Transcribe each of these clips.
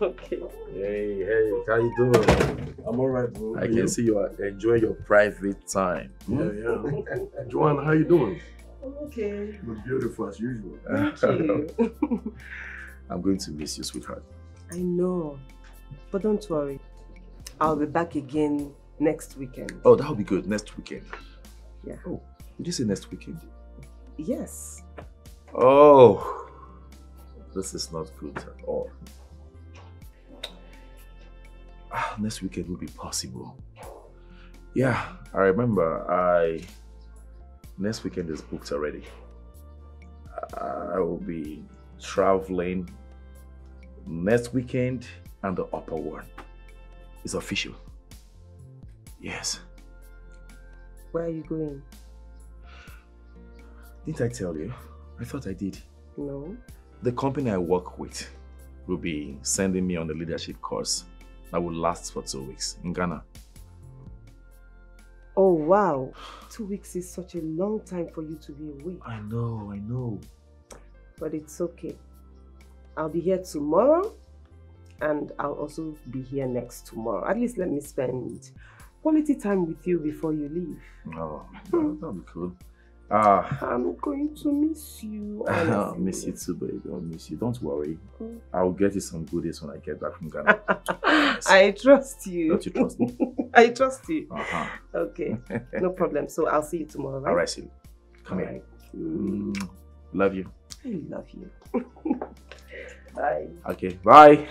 Okay. Hey, hey, how you doing? I'm alright, bro. I can see you are enjoying your private time. Yeah, yeah. Joanna, how you doing? I'm okay. You look beautiful as usual. Thank you. I'm going to miss you, sweetheart. I know. But don't worry. I'll be back again next weekend. Oh, that'll be good. Next weekend. Yeah. Oh, did you say next weekend? Yes. Oh, this is not good at all. Ah, next weekend will be possible. Yeah, I remember. I next weekend is booked already. I will be traveling next weekend and the upper one. It's official. Yes. Where are you going? Didn't I tell you? I thought I did. No. The company I work with will be sending me on the leadership course that will last for two weeks in Ghana. Oh, wow. Two weeks is such a long time for you to be away. I know, I know. But it's okay. I'll be here tomorrow and I'll also be here next tomorrow. At least let me spend quality time with you before you leave. Oh, that- that'll be cool. Ah, I'm going to miss you. I'll honestly. miss you too, baby. I'll miss you. Don't worry. Mm. I'll get you some goodies when I get back from Ghana. I trust you. Don't you trust me? I trust you. Uh-huh. Okay, no problem. So I'll see you tomorrow, right? All right, see. you. Come All here. right. Mm, Love you. I love you. Bye. Okay, bye.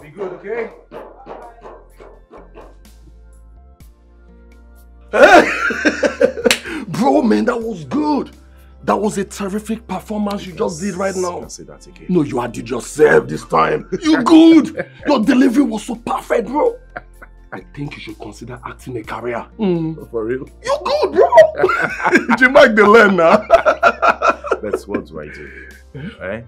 Be good, okay? Bro, man, that was good. That was a terrific performance you just did right now. Say that again. No, you had yourself this time. You good. Your delivery was so perfect, bro. I think you should consider acting a career. Mm. For real? You good, bro. you might the now. That's what I do. Eh?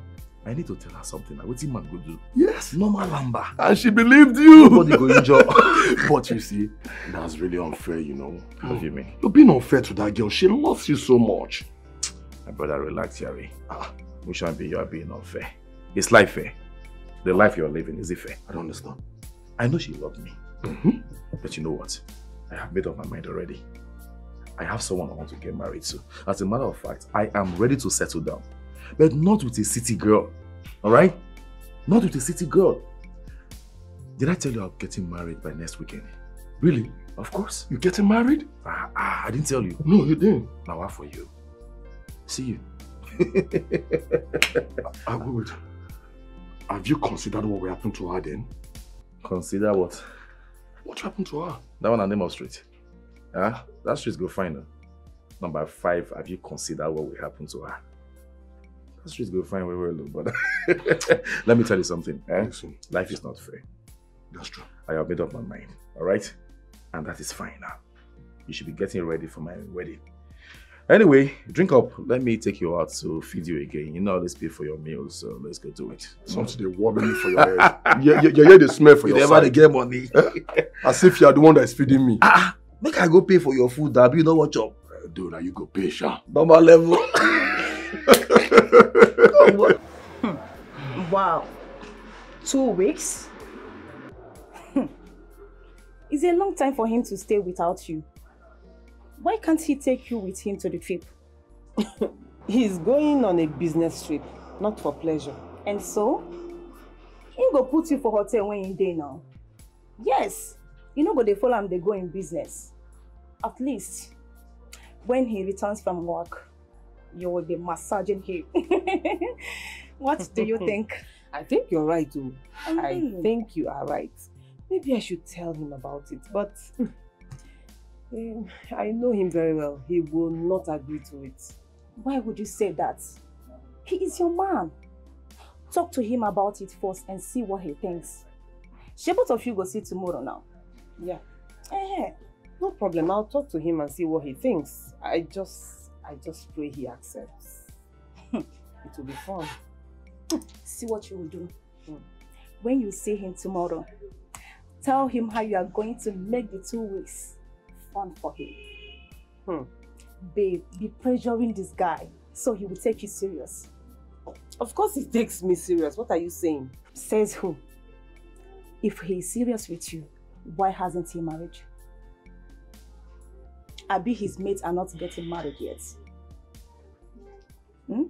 I need to tell her something. What him man go do? Yes. Normal lamba. And she believed you. Nobody go injure. but you see, that's really unfair, you know. What do you mean? You're being unfair to that girl. She loves you so much. My brother, relax, Yari. Ah, we shouldn't be you are being unfair. Is life fair? The life you're living, is it fair? I don't understand. I know she loved me. Mhm. But you know what? I have made up my mind already. I have someone I want to get married to. As a matter of fact, I am ready to settle down. But not with a city girl. Alright? Not with a city girl. Did I tell you I'm getting married by next weekend? Really? Of course. You're getting married? Ah, ah, I didn't tell you. No, you didn't. Now what for you? See you. Ah, wait, wait. Have you considered what will happen to her then? Consider what? What happened to her? That one name of street. Ah, that street go find her. Number five, have you considered what will happen to her? That street go find where we're low, but let me tell you something. Eh? Listen, Life is not fair. that's true. I have made up my mind, alright? And that is fine now. You should be getting ready for my wedding. Anyway, drink up. Let me take you out to feed you again. You know, let's pay for your meals, so let's go do it. Something they warm me for your head. yeah, yeah, the smell for You your never side. get money. As if you are the one that is feeding me. ah, make I go pay for your food, Abi. You know what chop? Uh, Dude, now you go pay, sha. Normal level. Wow. Two weeks? Hmm. It's a long time for him to stay without you. Why can't he take you with him to the trip? He's going on a business trip, not for pleasure. And so? He go put you for hotel when you dey now. Yes, you know go they follow am they go in business. At least, when he returns from work, you will be massaging him. what do you think? I think you're right, too. I Mm. think you are right. Maybe I should tell him about it, but um, I know him very well. He will not agree to it. Why would you say that? He is your man. Talk to him about it first and see what he thinks. Shey both of you go see tomorrow now. Yeah, Eh, no problem. I'll talk to him and see what he thinks. I just, I just pray he accepts. it will be fun. see what you will do. Mm. When you see him tomorrow, tell him how you are going to make the two weeks fun for him. Hmm. babe, be pressuring this guy so he will take you serious. Of course he takes me serious. What are you saying? Says who? If he is serious with you, why hasn't he married you? Abi his mates are not getting married yet. Hmm?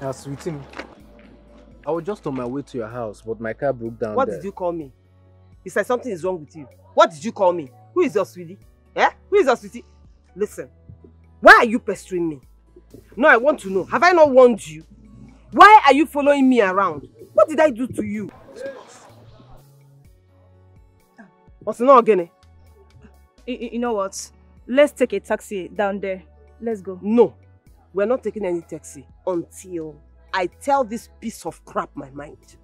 Yeah, sweetie. I was just on my way to your house, but my car broke down What there. did you call me? You said something is wrong with you. What did you call me? Who is your sweetie? Eh? Who is your sweetie? Listen, why are you pestering me? No, I want to know. Have I not warned you? Why are you following me around? What did I do to you? What's not again? You, you- you know what? Let's take a taxi down there. Let's go. No, we're not taking any taxi until I tell this piece of crap my mind.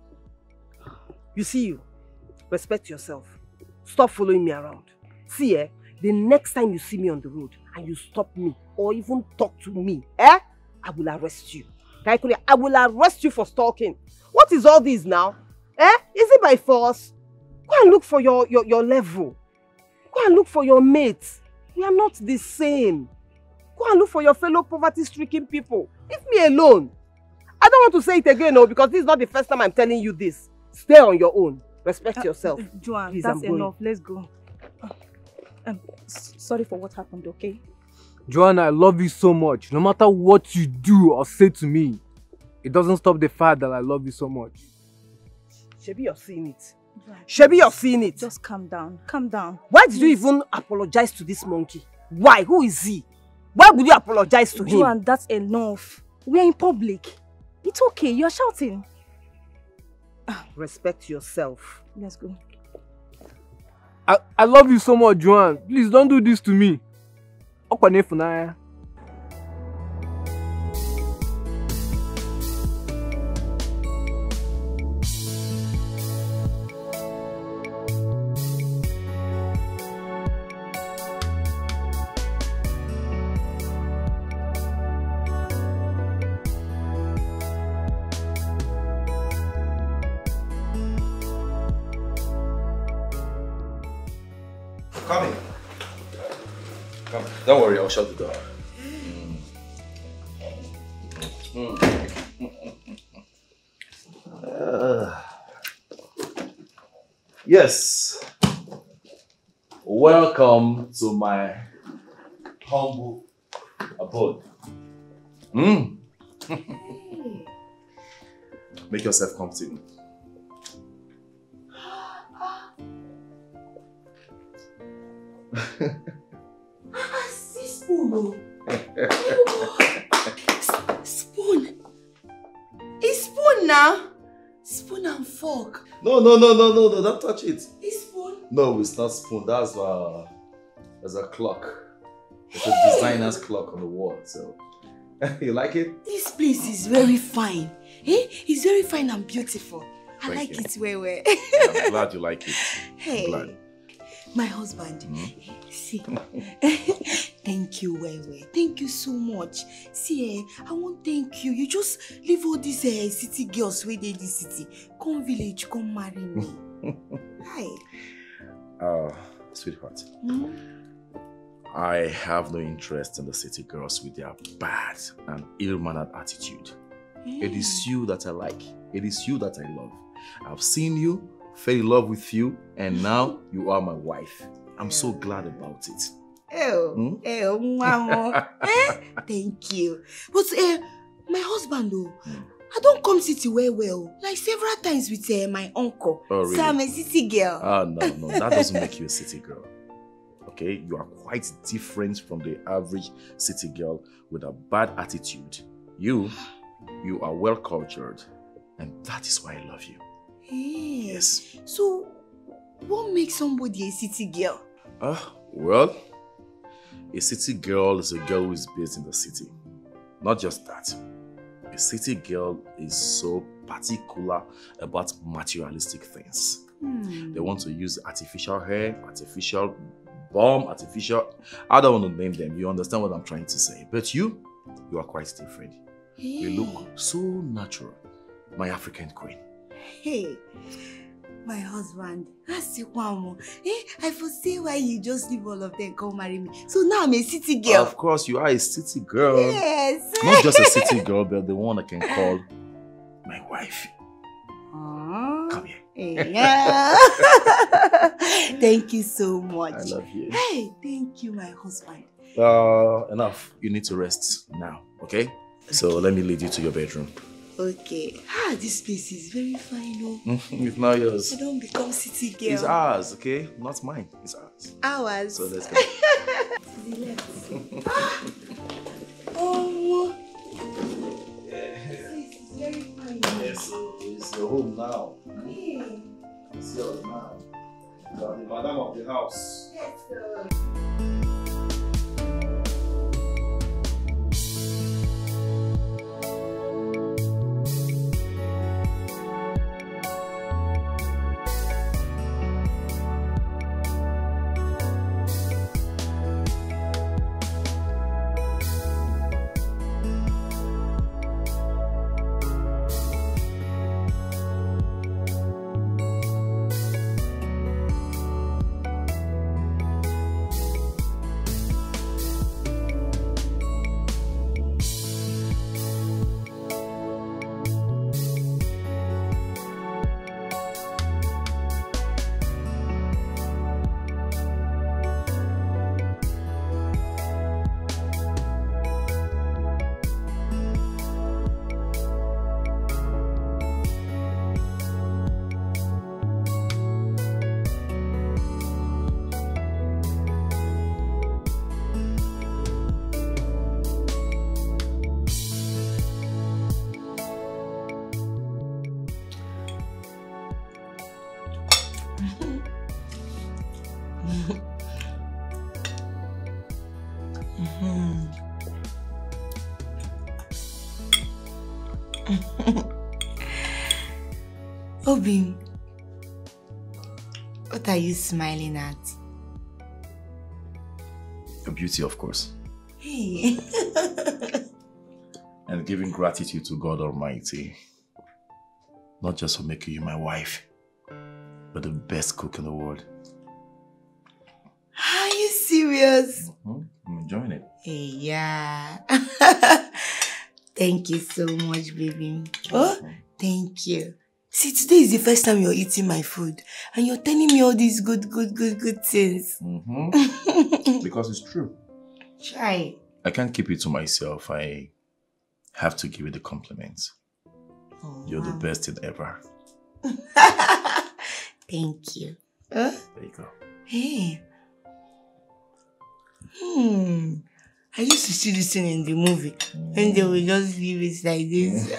You see you, respect yourself. Stop following me around. See eh, the next time you see me on the road and you stop me or even talk to me, eh, I will arrest you. I will arrest you for stalking. What is all this now? Eh? Is it by force? Go and look for your, your, your level. Go and look for your mates. We are not the same. Go and look for your fellow poverty-stricken people. Leave me alone. I don't want to say it again, no, because this is not the first time I'm telling you this. Stay on your own. Respect yourself. Joanne, Please, that's I'm going. enough. Let's go. Um, s- sorry for what happened, okay? Joanna, I love you so much. No matter what you do or say to me, it doesn't stop the fact that I love you so much. Shebi, you're seeing it. Shebi, you're seeing it. Just calm down. Calm down. Why did you even apologize to this monkey? Why? Who is he? Why would you apologize to him? Joanne, that's enough. We're in public. It's okay. You're shouting. Respect yourself. Let's go. I, I love you so much, Joanne. Please don't do this to me. Ọkwa n'ịfụnanya. Yes. Welcome to my humble abode. Mm. Make yourself comfortable. See spoon, oh. Spoon. It's spoon now. Spoon and fork. No, no, no, no, no, no, don't touch it. It's spoon. No, it's not spoon. That's uh, there's a clock. It's a designer's clock on the wall. So, you like it? This place is very fine. Eh? It's very fine and beautiful. I Thank like you. it well, well. I'm glad you like it. hey, glad. My husband. Mhm. See, thank you, well. Thank you so much. See, eh, I want thank you. You just leave all these uh, city girls where they this city. Come village, come marry me. Hi. Oh, sweetheart, Hmm? I have no interest in the city girls with their bad and ill-mannered attitude. It is you that I like. It is you that I love. I've seen you, fell in love with you, and now you are my wife. I'm so glad about it. Oh, Hmm? oh, mama. eh? Thank you. But uh, my husband, though, Hmm. I don't come city well, well. Like several times with uh, my uncle. Oh, really? So I'm a city girl. Ah, no, no, that doesn't make you a city girl. Okay, you are quite different from the average city girl with a bad attitude. You, you are well cultured, and that is why I love you. Hey. Yes. So, what makes somebody a city girl? Ah, well, a city girl is a girl who is based in the city. Not just that. A city girl is so particular about materialistic things. Hmm. They want to use artificial hair, artificial bomb, artificial. I don't want to name them. You understand what I'm trying to say. But you, you are quite different. You look so natural. My African queen. Hey, my husband, that's the one more. Eh, I foresee why you just leave all of them come marry me. So now I'm a city girl. Of course, you are a city girl. Yes. Not just a city girl, but the one I can call my wife. Come here. Yeah. thank you so much. I love you. Hey, thank you, my husband. Uh, enough. You need to rest now, okay? So let me lead you to your bedroom. Okay. Ah, this place is very fine. Oh. it's not yours. I don't become city girl. It's ours, okay? Not mine. It's ours. Ours. So let's go. To the left. Oh. This is very fine. yes, it's your home now. Hey. It's yours now. You are the madam of the house. Yes, sir. Obim, what are you smiling at? Your beauty, of course. Hey. And giving gratitude to God Almighty. Not just for making you my wife, but the best cook in the world. Are you serious? Hmm? I'm enjoying it. Hey, yeah. Thank you so much, baby. Oh, thank you. See, today is the first time you're eating my food, and you're telling me all these good, good, good, good things. Mhm. because it's true. Try. I can't keep it to myself. I have to give you the compliments. Oh, You're the best thing ever. Thank you. Huh? There you go. Hey. Hmm. I used to see this thing in the movie, and they will just leave it like this.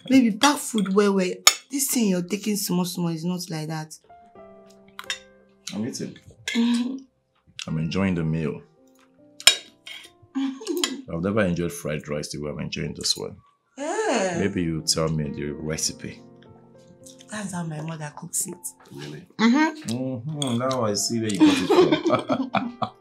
Maybe pack food well, well. This thing you're taking small, small is not like that. I'm eating. I'm enjoying the meal. I've never enjoyed fried rice the way I'm enjoying this one. Yeah. Maybe you tell me the recipe. That's how my mother cooks it. Really? Mm-hmm. Mm-hmm. Now I see where you got it from.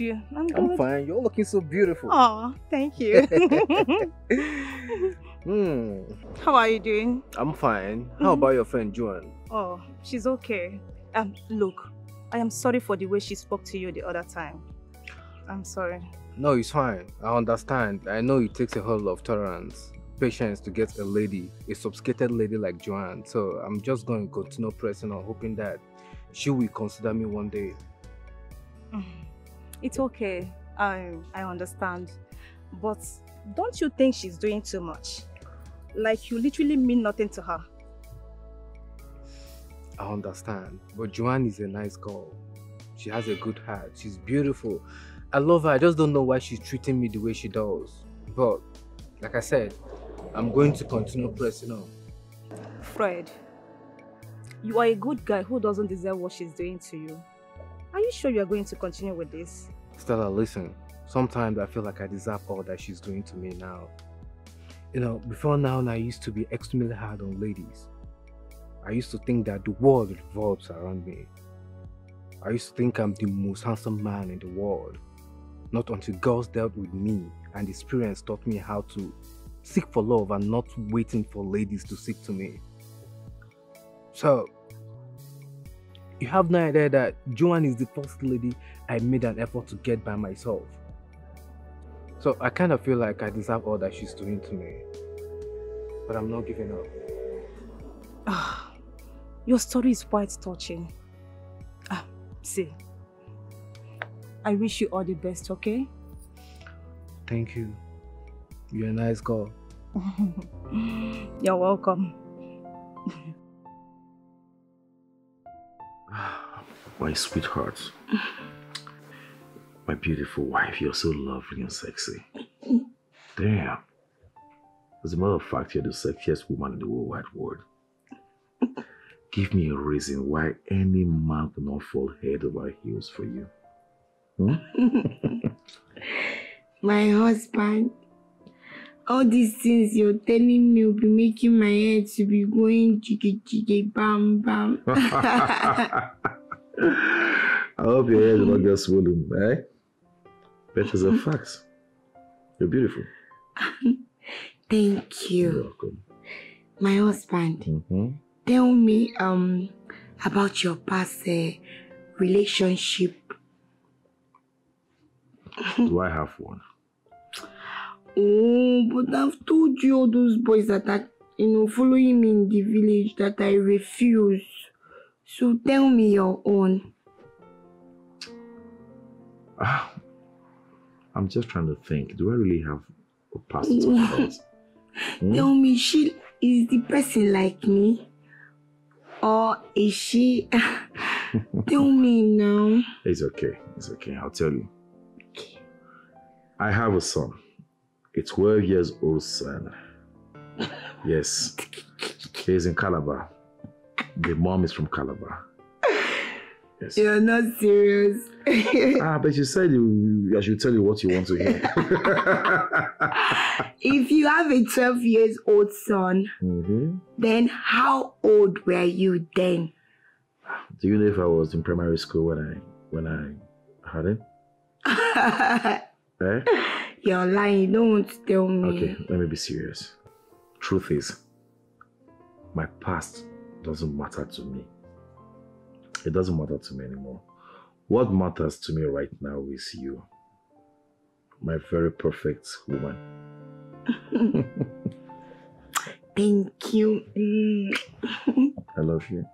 You doing? up with you? I'm I'm fine. You're looking so beautiful. Oh, thank you. hmm. How are you doing? I'm fine. How about your friend Joan? Oh, she's okay. Um, look, I am sorry for the way she spoke to you the other time. I'm sorry. No, it's fine. I understand. I know it takes a whole lot of tolerance, patience to get a lady, a sophisticated lady like Joanne. So I'm just going to continue pressing on, hoping that she will consider me one day. It's okay. I I understand. But don't you think she's doing too much? Like you literally mean nothing to her. I understand. But Joanne is a nice girl. She has a good heart. She's beautiful. I love her. I just don't know why she's treating me the way she does. But, like I said, I'm going to continue pressing on. Fred, you are a good guy who doesn't deserve what she's doing to you. Are you sure you are going to continue with this? Stella, listen. Sometimes I feel like I deserve all that she's doing to me now. You know, before now, I used to be extremely hard on ladies. I used to think that the world revolves around me. I used to think I'm the most handsome man in the world. Not until girls dealt with me and experience taught me how to seek for love and not waiting for ladies to seek to me. So, you have no idea that Joanne is the first lady I made an effort to get by myself. So I kind of feel like I deserve all that she's doing to me. But I'm not giving up. Ah, your story is quite touching. Ah, see. I wish you all the best, okay? Thank you. You're a nice girl. You're welcome. My sweetheart. My beautiful wife, you're so lovely and sexy. Damn. As a matter of fact, you're the sexiest woman in the whole wide world. Give me a reason why any man will not fall head over heels for you. Hmm? My husband, all these things you're telling me will be making my head to be going jiggy jiggy bam bam. I hope your head will not get swollen, eh? But it's a fact. You're beautiful. Thank You're welcome. My husband, Mm-hmm. tell me um about your past uh, relationship. Do I have one? Oh, but I've told you all those boys that are, you know, following me in the village that I refuse. So tell me your own. I'm just trying to think. Do I really have a past to talk about? Hmm? Tell me, she is the person like me? Or is she? tell me now. It's okay. It's okay. I'll tell you. I have a son. A 12 years old son. Yes. He's in Calabar. The mom is from Calabar. Yes. You're not serious. Ah, but you said you, I should tell you what you want to hear. if you have a 12 years old son, Mhm. then how old were you then? Do you know if I was in primary school when I when I had him? Eh? You're lying. You don't want to tell me. Okay, let me be serious. Truth is, my past doesn't matter to me. It doesn't matter to me anymore. What matters to me right now is you. My very perfect woman. Thank you. I love you.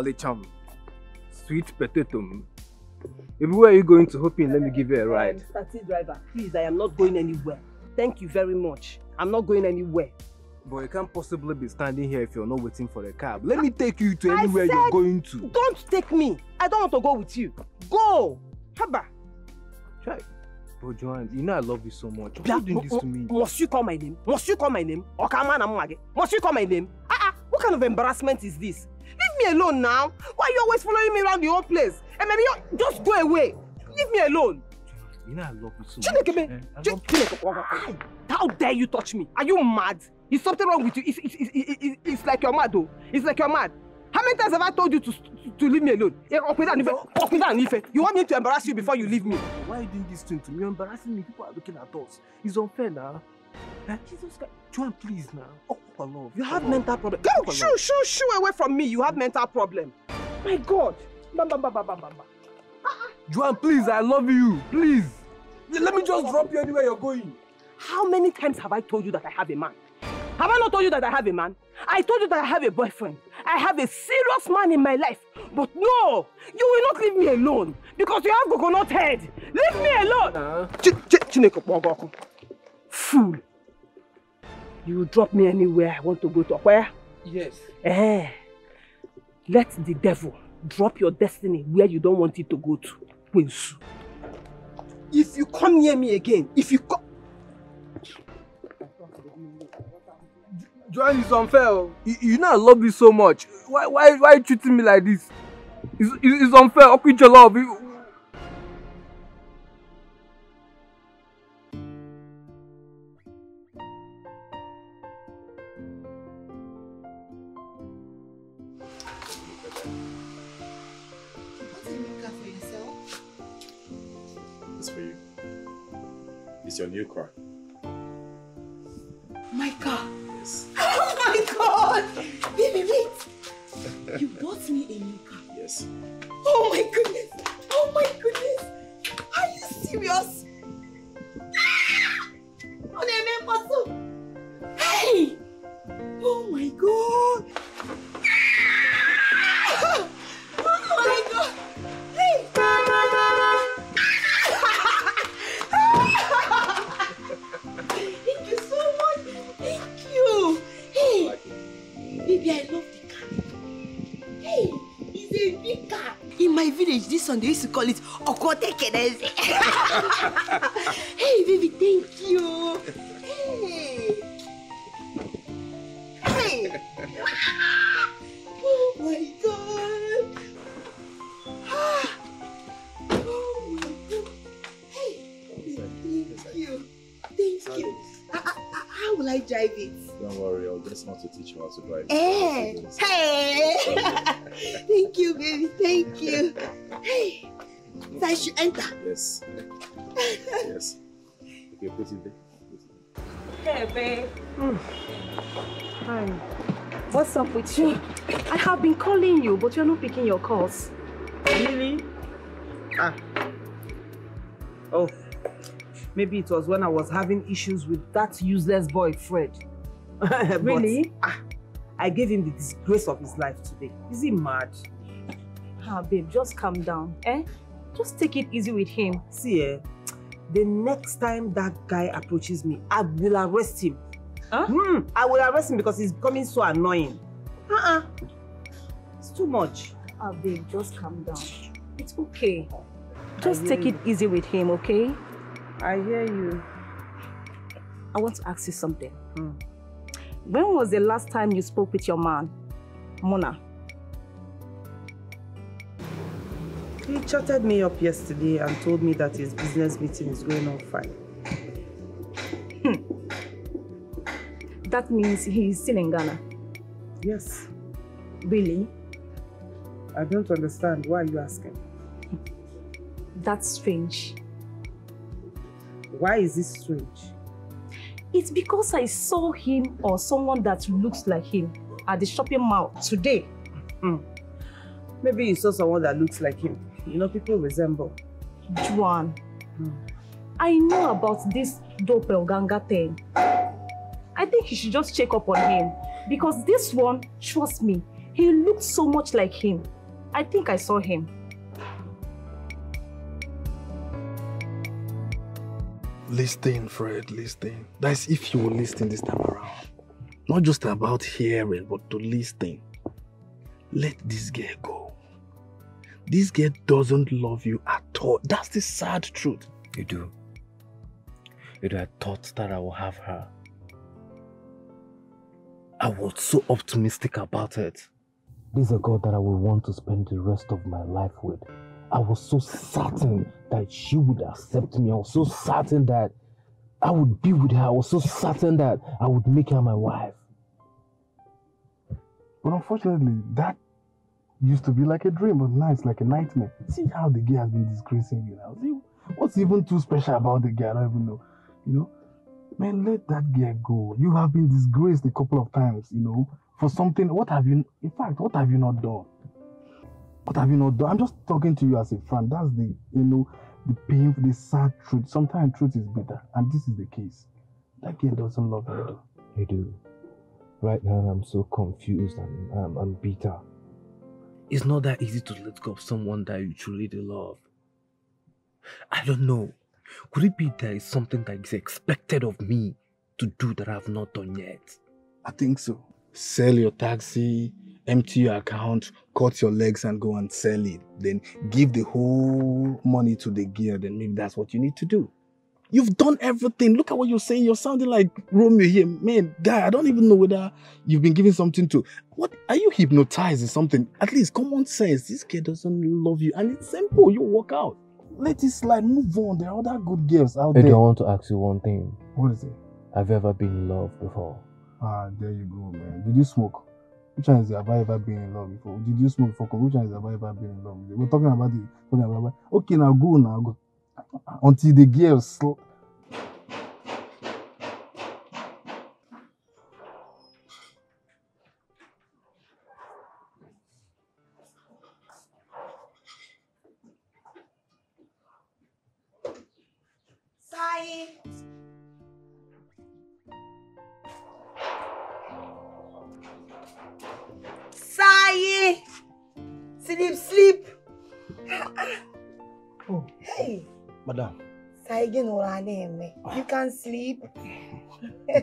Omale chum. Sweet potato. Baby, where are you going to? Hoping let me give you a ride. Um, taxi driver, please, I am not going anywhere. Thank you very much. I'm not going anywhere. But you can't possibly be standing here if you're not waiting for a cab. Let me take you to anywhere you're said- going to. Don't take me. I don't want to go with you. Go. Haba. Try. Bro, Joanne, you know I love you so much. Why are you doing this to me? Must you call my name? Must you call my name? Mwage. Must you call my name? Ah ah. What kind of embarrassment is this? Leave me alone now. Why are you always following me around the whole place? And maybe you just go away. Leave me alone. You know I love you so Chineke much. eh? Chineke, Hi. How dare you touch me? Are you mad? Is something wrong with you? It's, it's, it's, it's, it's like you're mad though. It's like you're mad. How many times have I told you to, to, to leave me alone? Eh. You want me to embarrass you before you leave me? Why are you doing this thing to me? You're embarrassing me. People are looking at us. It's unfair now. Eh? Jesus Christ. Joanne, please now. Oh, love. You have love. mental problem. Go, for shoo, shoo, shoo away from me. You have mental problem. My God. Bam, bam, bam, bam, bam, bam. Joanne, please, I love you. Please. Let me just drop you anywhere you're going. How many times have I told you that I have a man? Have I not told you that I have a man? I told you that I have a boyfriend. I have a serious man in my life. But no, you will not leave me alone because you have coconut head. Leave me alone. Uh, Ch- ch- kpọgọkụ. Fool. You will drop me anywhere I want to go to. Where? yes. Eh. Let the devil drop your destiny where you don't want it to go to. Wensu. If you come near me again, if you come. Joanne, it's unfair. oh. You, you know I love you so much. Why, why, why are you treating me like this? It's, it's, it's unfair. I'll quit your love. Your new car. My car. Yes. Oh my god! Baby, wait! You bought me a new car. Yes. Oh my goodness! Oh my goodness! Are you serious? Ah! On a Hey! Oh my god! My village, this one they used to call it Okote Kedeze. hey, baby, thank you. Hey. Hey. oh my god. Ah. oh my god. Hey, thank you. Thank you. Ah, ah, How will I drive it? Don't worry, I'll just want to teach you how to drive. Eh, hey! Thank you, baby. Thank you. Hey, so I should enter. Yes. yes. Okay, put it there. Put it there. Hey, babe. Hi. What's up with you? I have been calling you, but you're not picking your calls. Really? Ah. Oh. Maybe it was when I was having issues with that useless boy, Fred. But, Really? ah, I gave him the disgrace of his life today. Is he mad? Ah, babe, just calm down, eh? Just take it easy with him. See, eh, the next time that guy approaches me, I will arrest him. Huh? Hmm, I will arrest him because he's becoming so annoying. Uh-uh. It's too much. Ah, babe, just calm down. It's okay. Just take it easy with him, okay? I hear you. I want to ask you something. Hmm. When was the last time you spoke with your man, Mona? He chatted me up yesterday and told me that his business meeting is going on fine. Hmm. That means he's still in Ghana. Yes. Really? I don't understand. Why are you asking? That's strange. Why is this strange? It's because I saw him or someone that looks like him at the shopping mall today. Hmm. Maybe you saw someone that looks like him. You know, people resemble. Juan, hmm. I know about this doppelganger thing. I think you should just check up on him. Because this one, trust me, he looked so much like him. I think I saw him. Listen, Fred, listen. That's if you will listen this time around. Not just about hearing, but to listen. Let this girl go. This girl doesn't love you at all. That's the sad truth. You do. You do. I thought that I would have her. I was so optimistic about it. This is a girl that I would want to spend the rest of my life with. I was so certain that she would accept me. I was so certain that I would be with her. I was so certain that I would make her my wife. But unfortunately, that used to be like a dream, but now it's like a nightmare. See how the girl has been disgracing you now. See what's even too special about the girl? I don't even know. You know, man, let that girl go. You have been disgraced a couple of times, you know, for something. What have you, in fact, what have you not done? What have you not done? I'm just talking to you as a friend. That's the, you know, the painful, the sad truth. Sometimes truth is bitter, and this is the case. That girl doesn't love you. You do. Right now, I'm so confused and I'm, I'm bitter. It's not that easy to let go of someone that you truly love. I don't know. Could it be there is something that is expected of me to do that I have not done yet? I think so. Sell your taxi, empty your account, cut your legs and go and sell it. Then give the whole money to the gear. Then maybe that's what you need to do. You've done everything. Look at what you're saying. You're sounding like Romeo here. Man, guy, I don't even know whether you've been giving something to. What are you hypnotized or something? At least common sense. This kid doesn't love you. And it's simple. You walk out. Let it slide. Move on. There are other good girls out Eddie, I there. want to ask you one thing. What is it? Have you ever been in love before? Ah, there you go, man. Did you smoke? Which one is it? Have I ever been in love before? Did you smoke before? Which one is have I ever been in love with? We're talking about about okay now go now go until the. Sai. Sleep, sleep. Oh, Hey, madam. Sai again me. You can sleep.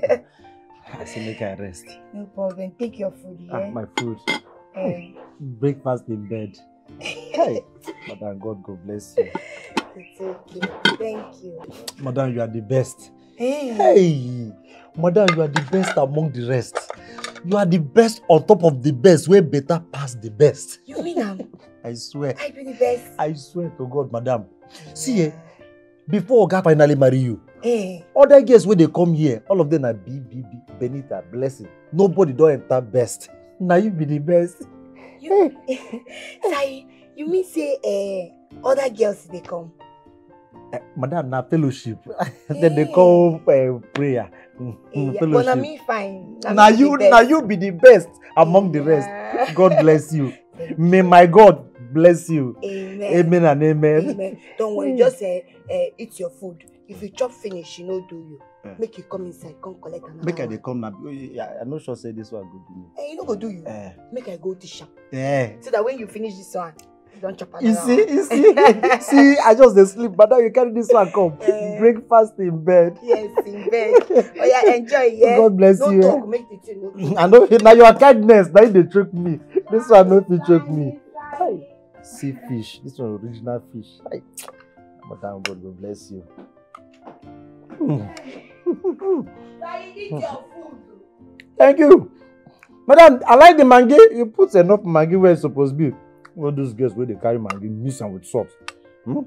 I say make I rest. no problem. Take your food, Ah, yeah? my food. Eh, Breakfast in bed. Hey, madam, God go bless you. it's okay. Thank you. Madam, you are the best. Hey. Hey, madam, you are the best among the rest. You are the best on top of the best, way better pass the best. You mean I'm I swear. I do the best? I swear to God, madam. See, eh, before Oga finally marry you, Eh, other girls wey dey come here, all of them na B, B, B, Benita, Blessing. Nobody don enter best. Na you be the best. you Sai, you mean say eh other girls dey come? Eh, madam, na fellowship. Then they call uh, prayer. Mm, Eh, yeah, na fellowship. me fine. Na me you, best. na you be the best among the rest. God bless you. May my God bless you. Amen. Amen and amen. Amen. Don't worry, Mm. just uh, uh, eat your food. If you chop finish, you no do you. Eh. Make you come inside, come collect another Make I dey come now. I no sure say this one go do me. Eh, you no go do you. Eh. Make I go dish am. Eh. So that when you finish this one, you don chop another You see, you see, see, I just dey sleep, but now you carry this one come. Eh. Breakfast in bed. Yes, in bed. Oh yeah, enjoy, yeah. God bless no you, eh. talk, make the thing no talk. I know na your kindness na you dey trick me. This one no fit trick me. See fish. This one original fish. Hi. Madam God go bless you. Thank you. Madam, I like the mangi. You put enough mangi where it's supposed to be. All those girls where they carry mangi, mix am with salt. Hmm?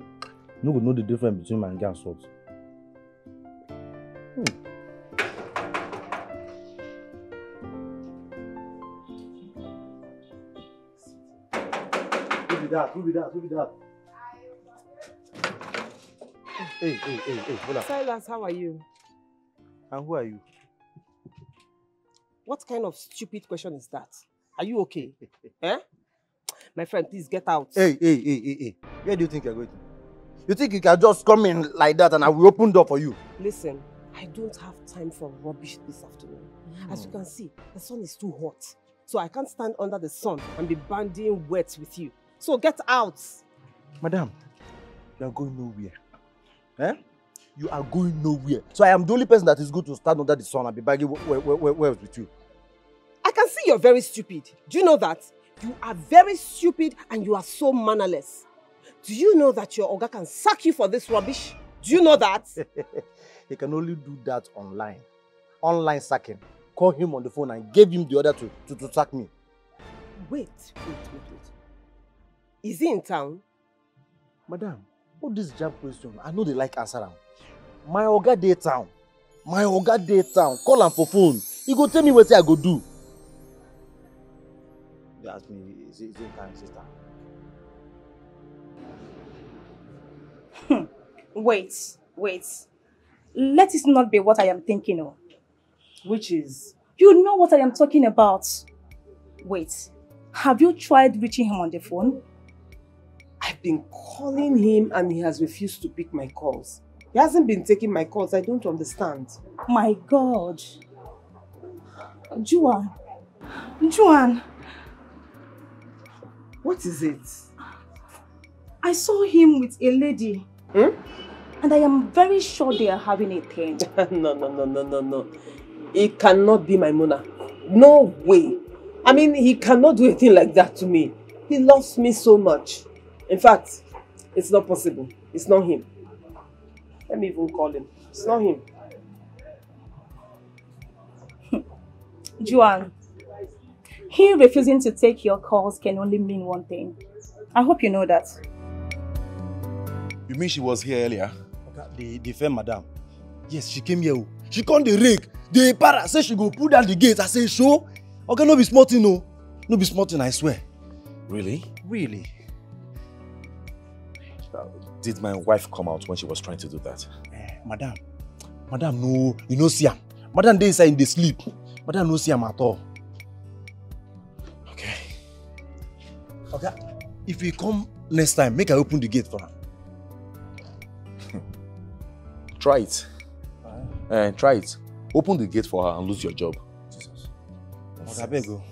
No go know the difference between mangi and salt. Hmm. That? Who be that? Who be that? Hey, hey, hey, hey, hold on. Silas, how are you? And who are you? What kind of stupid question is that? Are you okay? eh? My friend, please get out. Hey, hey, hey, hey, hey. Where do you think you're going to? You think you can just come in like that and I will open door for you? Listen, I don't have time for rubbish this afternoon. As you can see, the sun is too hot. So I can't stand under the sun and be bandying wet with you. So get out. Madam, you are going nowhere. Eh? you are going nowhere. So I am the only person that is good to stand under the sun and be begging where, where, where, where with you. I can see you're very stupid. Do you know that? You are very stupid and you are so mannerless. Do you know that your Oga can sack you for this rubbish? Do you know that? he can only do that online. Online sacking. Call him on the phone and gave him the order to, to, to sack me. Wait, wait, wait, wait. Is he in town? Madam, all this jab question, I know they like answer am. My oga dey town. My oga dey town. Call am for phone. He go tell me wetin I go do. They ask me, is he, is he in town, sister? Hmm. Wait, wait. Let it not be what I am thinking of. Which is? You know what I am talking about. Wait, have you tried reaching him on the phone? I've been calling him and he has refused to pick my calls. He hasn't been taking my calls. I don't understand. My God. Joanne. Joanne, What is it? I saw him with a lady. Hmm? And I am very sure they are having a thing. no, no, no, no, no, no. It cannot be my Mona. No way. I mean, he cannot do a thing like that to me. He loves me so much. In fact, it's not possible. It's not him. Let me even call him. It's not him. Joanne, he refusing to take your calls can only mean one thing. I hope you know that. You mean she was here earlier? Oga, the, the fair madam. Yes, she came here. oh. She come the rake. The para say she go pull down the gate. I say, show. Oga, no be small thing, no. No be small thing, I swear. Really? Really? Did my wife come out when she was trying to do that? Eh, madam. Madam, no. You no see am. Madam dey inside in the sleep. Madam no see am at all. Okay. Oga, if you come next time, make I open the gate for am. Try it. Uh, try it. Open the gate for her and lose your job. Jesus. Oga, abeg o.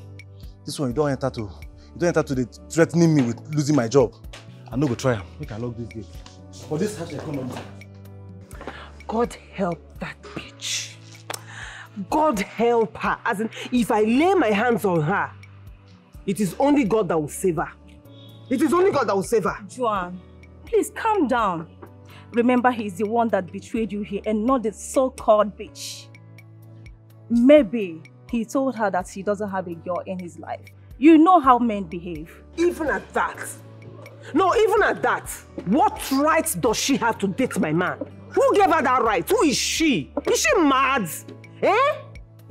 This one you don enter to you don enter to dey threatening me with losing my job. I no go try am. Make I lock this gate. For this harsh economy. God help that bitch. God help her. As in, if I lay my hands on her, it is only God that will save her. It is only God that will save her. Joanne, please calm down. Remember, he is the one that betrayed you here and not the so-called bitch. Maybe he told her that he doesn't have a girl in his life. You know how men behave. Even at that. No, even at that. What rights does she have to date my man? Who gave her that right? Who is she? Is she mad? Eh?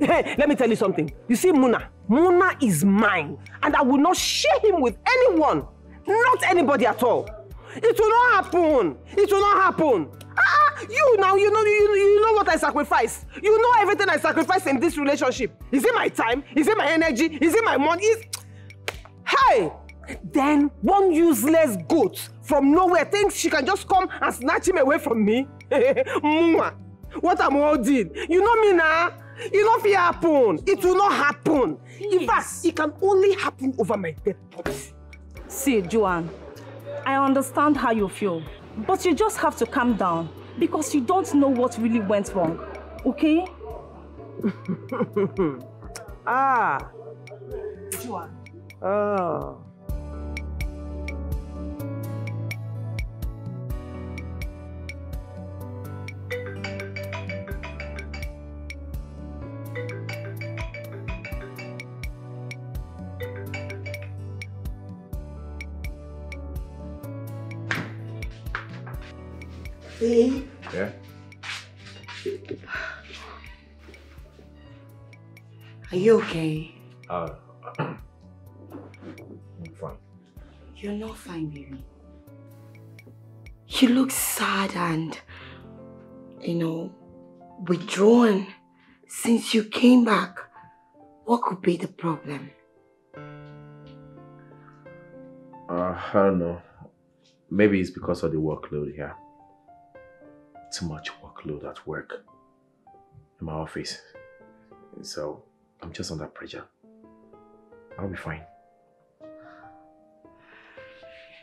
Let me tell you something. You see, Muna. Muna is mine. And I will not share him with anyone. Not anybody at all. It will not happen. It will not happen. Ah, you now, you know, you, you know what I sacrifice. You know everything I sacrifice in this relationship. Is it my time? Is it my energy? Is it my money? Is... Hey! Then one useless goat from nowhere thinks she can just come and snatch him away from me. Mwah. What am I holding? You know me now. It not fit happen. It will not happen. In fact, it can only happen over my dead body. See, Joanne, I understand how you feel, but you just have to calm down because you don't know what really went wrong, okay? ah. Joanne. Oh. Yeah? are you okay? Uh, I'm fine. You're not fine, baby. You look sad and, you know, withdrawn since you came back. What could be the problem? Uh, I don't know. Maybe it's because of the workload here. Too much workload at work. In my office. So, I'm just under pressure. I'll be fine.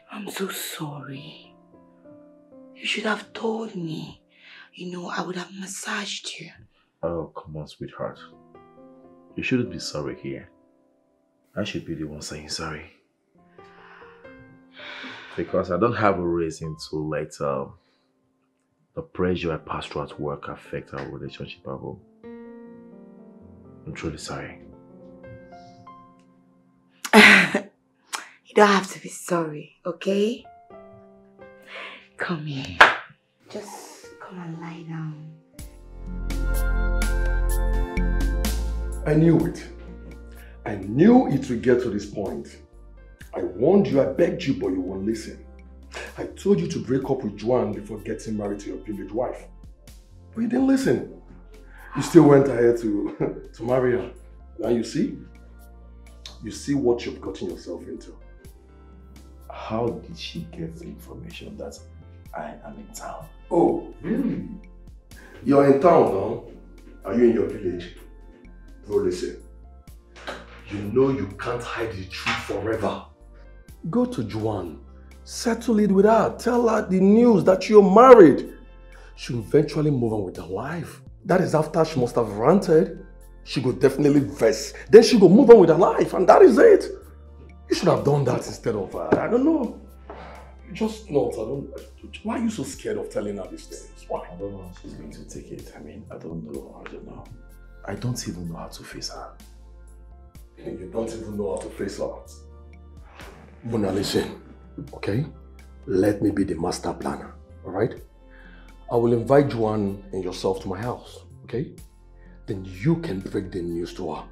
I'm so sorry. You should have told me. you know, I would have massaged you. Oh, come on, sweetheart. You shouldn't be sorry here. I should be the one saying sorry. Because I don't have a reason to let uh, the pressure I pass through at work affect our relationship at home. I'm truly sorry. you don't have to be sorry, okay? Come here. Just come and lie down. I knew it. I knew it would get to this point. I warned you, I begged you, but you won't listen. I told you to break up with Joanne before getting married to your village wife. But you didn't listen. You still went ahead to, to marry her. Now you see? You see what you've gotten yourself into. How did she get the information that I am in town? Oh, really? You're in town now? Are you in your village? Oh, listen. You know you can't hide the truth forever. Go to Joan. Settle it with her. Tell her the news that you're married. She'll eventually move on with her life. That is after she must have ranted. She will definitely vex. Then she will move on with her life, and that is it. You should have done that instead of, uh, I don't know. Just not. I don't. Why are you so scared of telling her these things? Why? I don't know how she's going to take it. I mean, I don't know. I don't know. I don't even know how to face her. You don't even know how to face her. Mona, listen, okay? Let me be the master planner, all right? I will invite Joanne and yourself to my house, okay? Then you can break the news to her.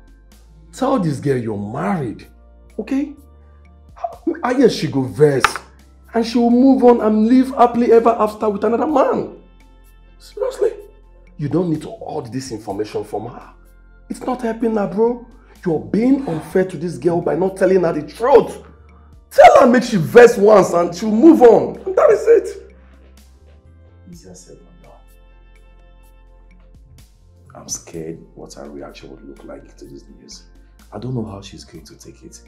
Tell this girl you're married, okay? I guess she go vex and she will move on and live happily ever after with another man. Seriously. You don't need to hold this information from her. It's not helping her, bro. You're being unfair to this girl by not telling her the truth. Tell her make she vex once and she'll move on. And that is it. Easier said than done. I'm scared what her reaction would look like to this news. I don't know how she's going to take it.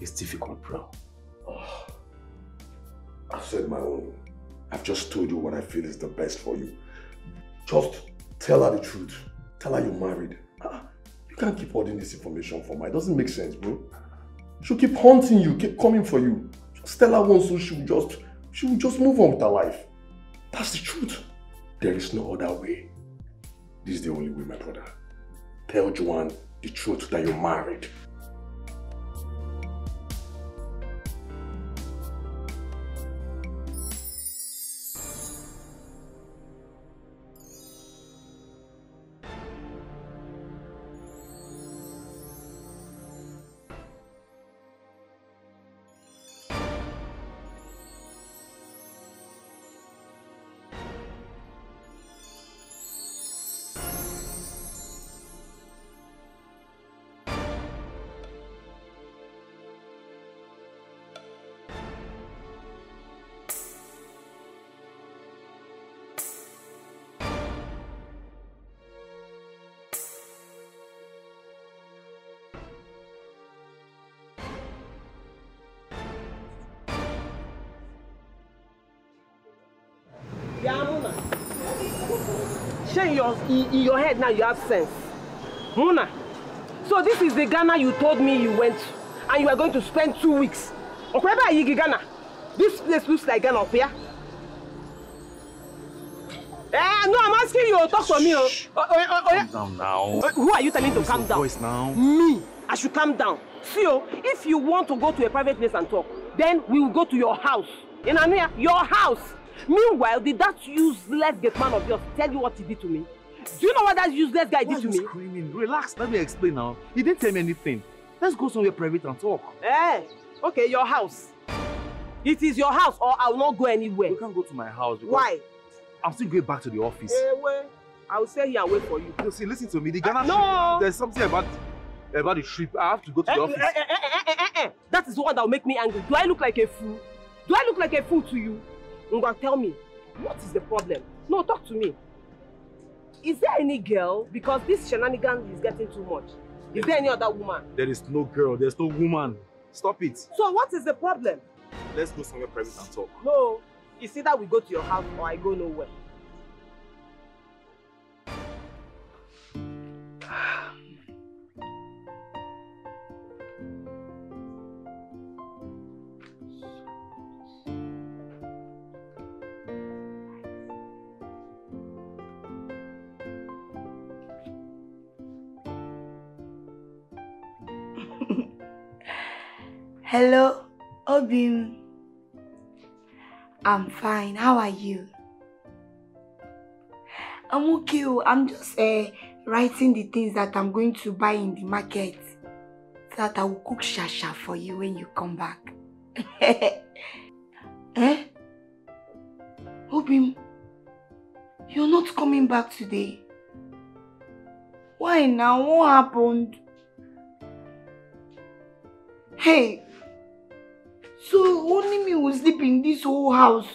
It's difficult, bro. Oh, I've said my own. I've just told you what I feel is the best for you. Just tell her the truth. Tell her you're married. Ah, you can't keep holding this information from her. It doesn't make sense, bro. She'll keep haunting you, keep coming for you. Stella tell her so she'll just, she'll just move on with her life. That's the truth. There is no other way. This is the only way, my brother. Tell Joanne the truth that you're married. Your, in, your head now you have sense. Muna, so this is the Ghana you told me you went to, and you are going to spend two weeks. Okwebe Ayigi Ghana. This place looks like Ghana here. Eh, no, I'm asking you. Talk to me. Oh. Oh, oh, oh, oh, Calm down now. Who are you telling to calm down? voice now. Me. I should calm down. See, oh, if you want to go to a private place and talk, then we will go to your house. In Anuya, your house. Meanwhile, did that useless gate man of yours tell you what he did to me? Do you know what that useless guy Why did to me? screaming? Relax, let me explain now. He didn't tell me anything. Let's go somewhere private and talk. Eh, okay, your house. It is your house or I will not go anywhere. You can't go to my house Why? I'm still going back to the office. Eh, well, I will stay here and wait for you. No, see, listen to me. The Ghana no. trip, there's something about about the trip. I have to go to Eh, the eh, office. eh, eh, eh, eh, eh, eh. That is the one that will make me angry. Do I look like a fool? Do I look like a fool to you? Ngwa, tell me, what is the problem? No, talk to me. Is there any girl? Because this shenanigans is getting too much. Is there any other woman? There is no girl. There's no woman. Stop it. So what is the problem? Let's go somewhere private and talk. No, it's either we go to your house or I go nowhere. Hello, Obim. I'm fine. How are you? I'm okay. oh. I'm just uh, writing the things that I'm going to buy in the market so that I will cook shasha for you when you come back. eh? Obim, you're not coming back today. Why now? What happened? Hey, so only me will sleep in this whole house.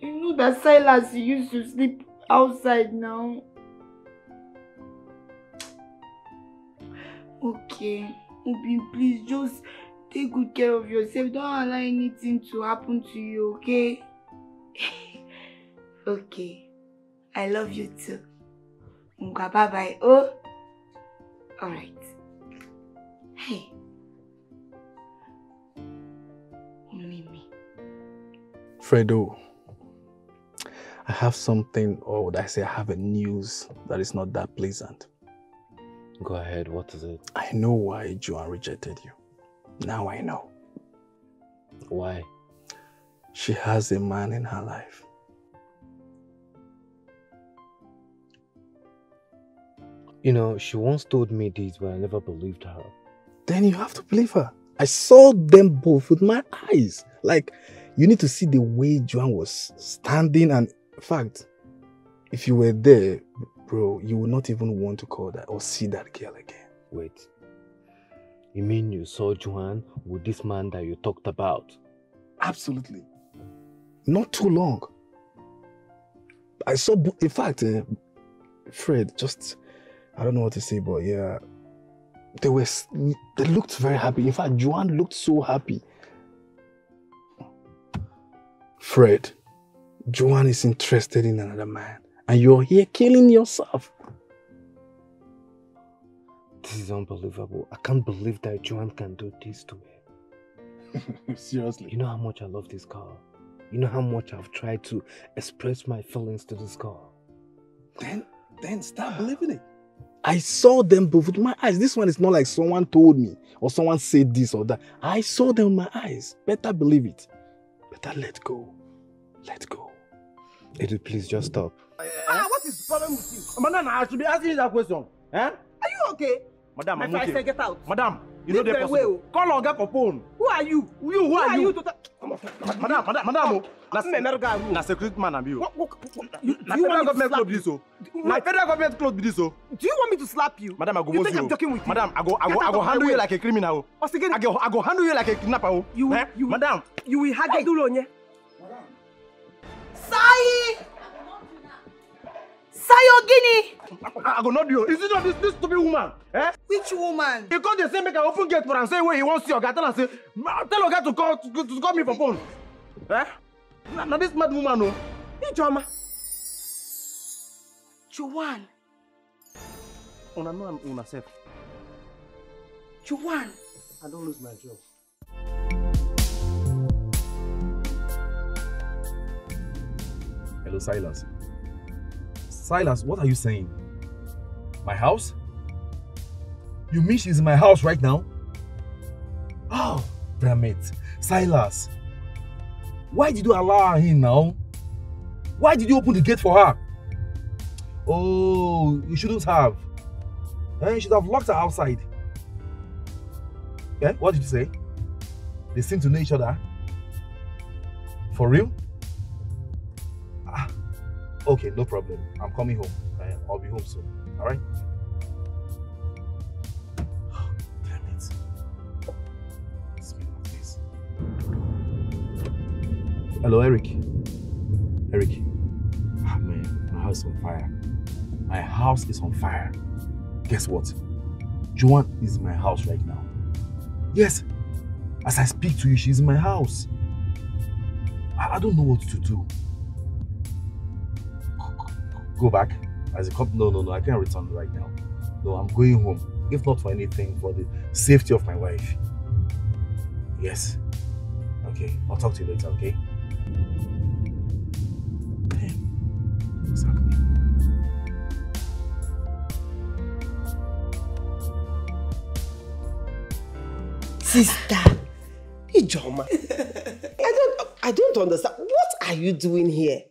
You know that Silas used to sleep outside now. Okay, Obi, please just take good care of yourself. Don't allow anything to happen to you, okay? okay. I love you too. Bye bye. Oh, alright. Hey. Fredo, I have something, oh, or would I say I have a news that is not that pleasant. Go ahead, what is it? I know why Joan rejected you. Now I know. Why? She has a man in her life. You know, she once told me this, but I never believed her. Then you have to believe her. I saw them both with my eyes. Like, you need to see the way Joan was standing. And in fact, if you were there, bro, you would not even want to call that or see that girl again. Wait. You mean you saw Joanne with this man that you talked about? Absolutely. Not too long. I saw, in fact, uh, Fred, just, I don't know what to say, but yeah, they were, they looked very happy. In fact, Joanne looked so happy. Fred, Joanne is interested in another man, and you're here killing yourself. This is unbelievable. I can't believe that Joanne can do this to me. Seriously. You know how much I love this girl. You know how much I've tried to express my feelings to this girl. Then, then start believing it. I saw them both with my eyes. This one is not like someone told me or someone said this or that. I saw them with my eyes. Better believe it. Better let go. Let go. Edu, please just stop. Ah, what is the problem with you? Madam, I should be asking you that question. Eh? Are you okay? Madam, I'm okay. said get out. Madam, you know way, possible. Call Oga for phone. Who are you? You, who, are you? to ta- Madam, madam, madam. oh. Na, na security man am you. What- you- you federal to government you? this o. You Na federal government clothes be this o. Do you want me to slap you? Madam, I go You boss think you. I'm joking with you? Madam, I go, I go, I go handle you like a criminal. o. Once again, I go, I go handle you like a kidnapper. o. You- Eh? you- Madam, you will haggle Onye. Sai! Sayogini! I, I go not you. Is it not this, this stupid woman? Eh? Which woman? He come dey say make I open gate for am say where he wan see oga tell am say "Ma- tell oga to call to, to call me for phone. Eh? Na, na this mad woman o. Ijoma. Joanne. Una know am una sef. Joanne. I don lose my job. Hello, Silas. Silas, what are you saying? My house? You mean she's in my house right now? Oh, damn it. Silas, why did you allow her in now? Why did you open the gate for her? Oh, you shouldn't have. Eh, you should have locked her outside. Eh, what did you say? They seem to know each other. For real? Okay, no problem. I'm coming home. Eh, I'll be home soon. All right? Damn it. Hello, Eric. Eric. Ah, man, my house is on fire. My house is on fire. Guess what? Joanne is in my house right now. Yes. As I speak to you, she's in my house. I, I don't know what to do. Go back. As a cop, no, no, no, I can't return right now. No, I'm going home. If not for anything, for the safety of my wife. Yes. Okay, I'll talk to you later, okay? Sister. Ijoma. I don't, I don't understand. What are you doing here?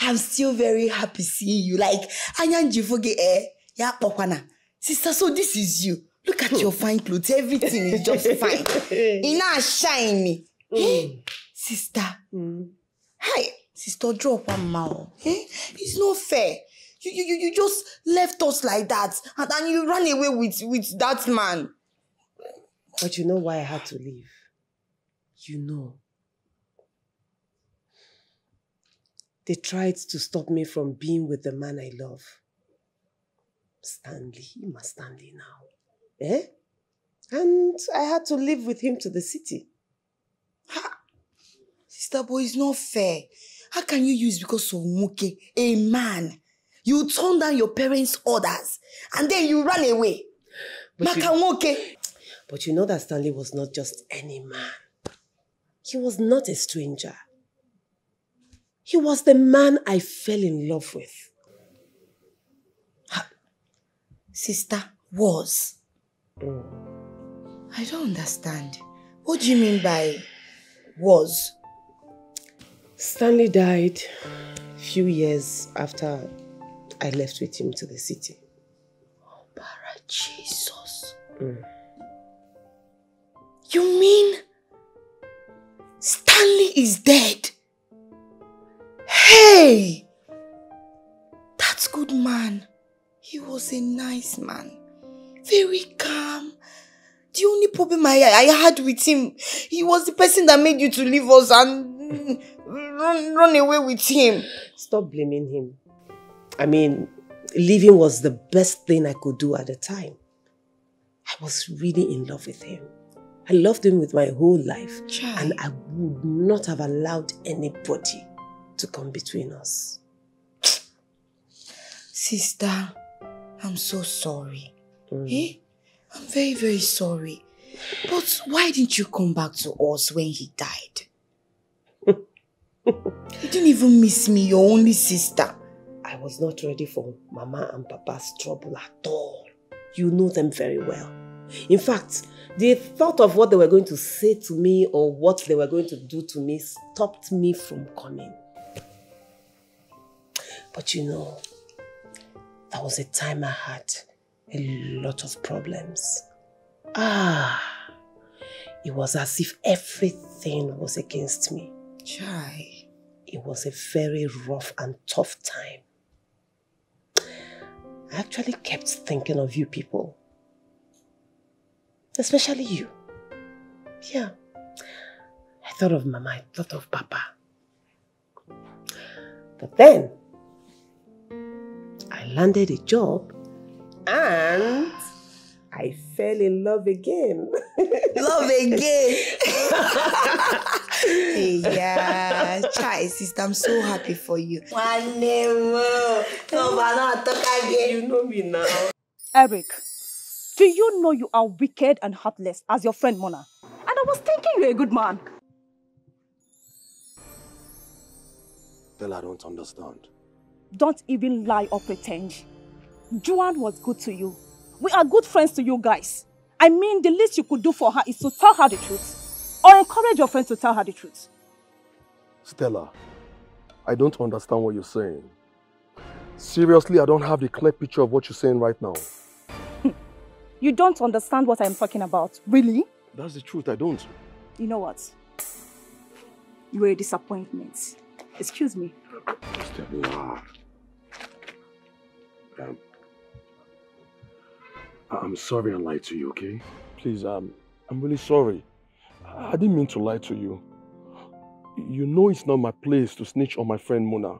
I'm still very happy seeing you. Like, Anyanji Foge eh? Ya Pokwana. Sister, so this is you. Look at your fine clothes. Everything is just fine. Ina shiny. Eh? Sister. Hi. Sister, drop one mouth. Eh? It's not fair. You, you, you, you just left us like that. And then you ran away with, with that man. But you know why I had to leave? You know. They tried to stop me from being with the man I love. Stanley, he must Stanley now. Eh? And I had to live with him to the city. Ha! Sister boy, it's not fair. How can you use because of Muke, a man? You turn down your parents' orders and then you run away. But you- Muke. But you know that Stanley was not just any man. He was not a stranger. He was the man I fell in love with. Sister, was. I don't understand. What do you mean by was? Stanley died a few years after I left with him to the city. Jesus. Mm. You mean Stanley is dead? Hey! That's good man. He was a nice man. Very calm. The only problem I, I had with him, he was the person that made you to leave us and mm, run, run away with him. Stop blaming him. I mean, leaving was the best thing I could do at the time. I was really in love with him. I loved him with my whole life. And I would not have allowed anybody to come between us. Sister, I'm so sorry. Eh? I'm very, very sorry. But why didn't you come back to us when he died? you didn't even miss me, your only sister. I was not ready for Mama and Papa's trouble at all. You know them very well. In fact, the thought of what they were going to say to me or what they were going to do to me stopped me from coming. But you know, that was a time I had a lot of problems. Ah, it was as if everything was against me. Chai. It was a very rough and tough time. I actually kept thinking of you people. Especially you. Yeah. I thought of Mama, I thought of Papa. But then, I landed a job and I fell in love again. Love again. hey, yeah. Chai, sister, I'm so happy for you. One more. No, but not talk again. You know me now. Eric, do you know you are wicked and heartless as your friend Mona? And I was thinking you're a good man. Still, I don't understand. Don't even lie or pretend. Joanne was good to you. We are good friends to you guys. I mean, the least you could do for her is to tell her the truth. Or encourage your friends to tell her the truth. Stella, I don't understand what you're saying. Seriously, I don't have the clear picture of what you're saying right now. Hmm. You don't understand what I'm talking about. Really? That's the truth, I don't. You know what? You were a disappointment. Excuse me. Stella. Um, I- I'm sorry I lied to you, okay? Please, um, I'm really sorry. I I didn't mean to lie to you. You know it's not my place to snitch on my friend Mona.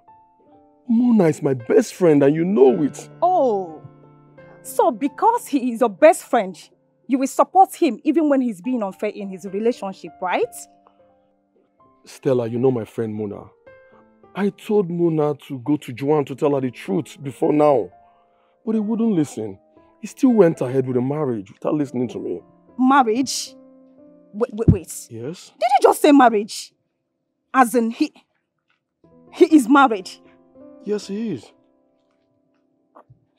Mona is my best friend and you know it. Oh, so because he is your best friend, you will support him even when he's being unfair in his relationship, right? Stella, you know my friend Mona. I told Mona to go to Joanne to tell her the truth before now. But he wouldn't listen. He still went ahead with the marriage without listening to me. Marriage? Wait, wait, wait. Yes? Did you just say marriage? As in he, he is married. Yes, he is.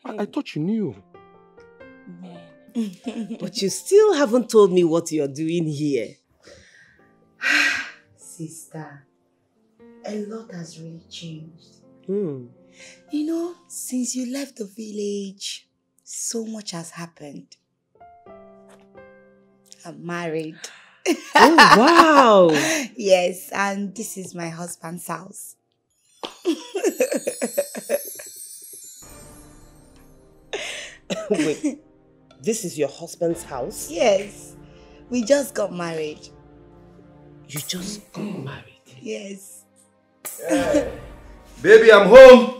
I, I thought you knew. but you still haven't told me what you're doing here. Sister, a lot has really changed. Hmm. You know, since you left the village, so much has happened. I'm married. Oh, wow. yes, and this is my husband's house. Wait, this is your husband's house? yes, we just got married. You just got married. Yes. Baby, I'm home.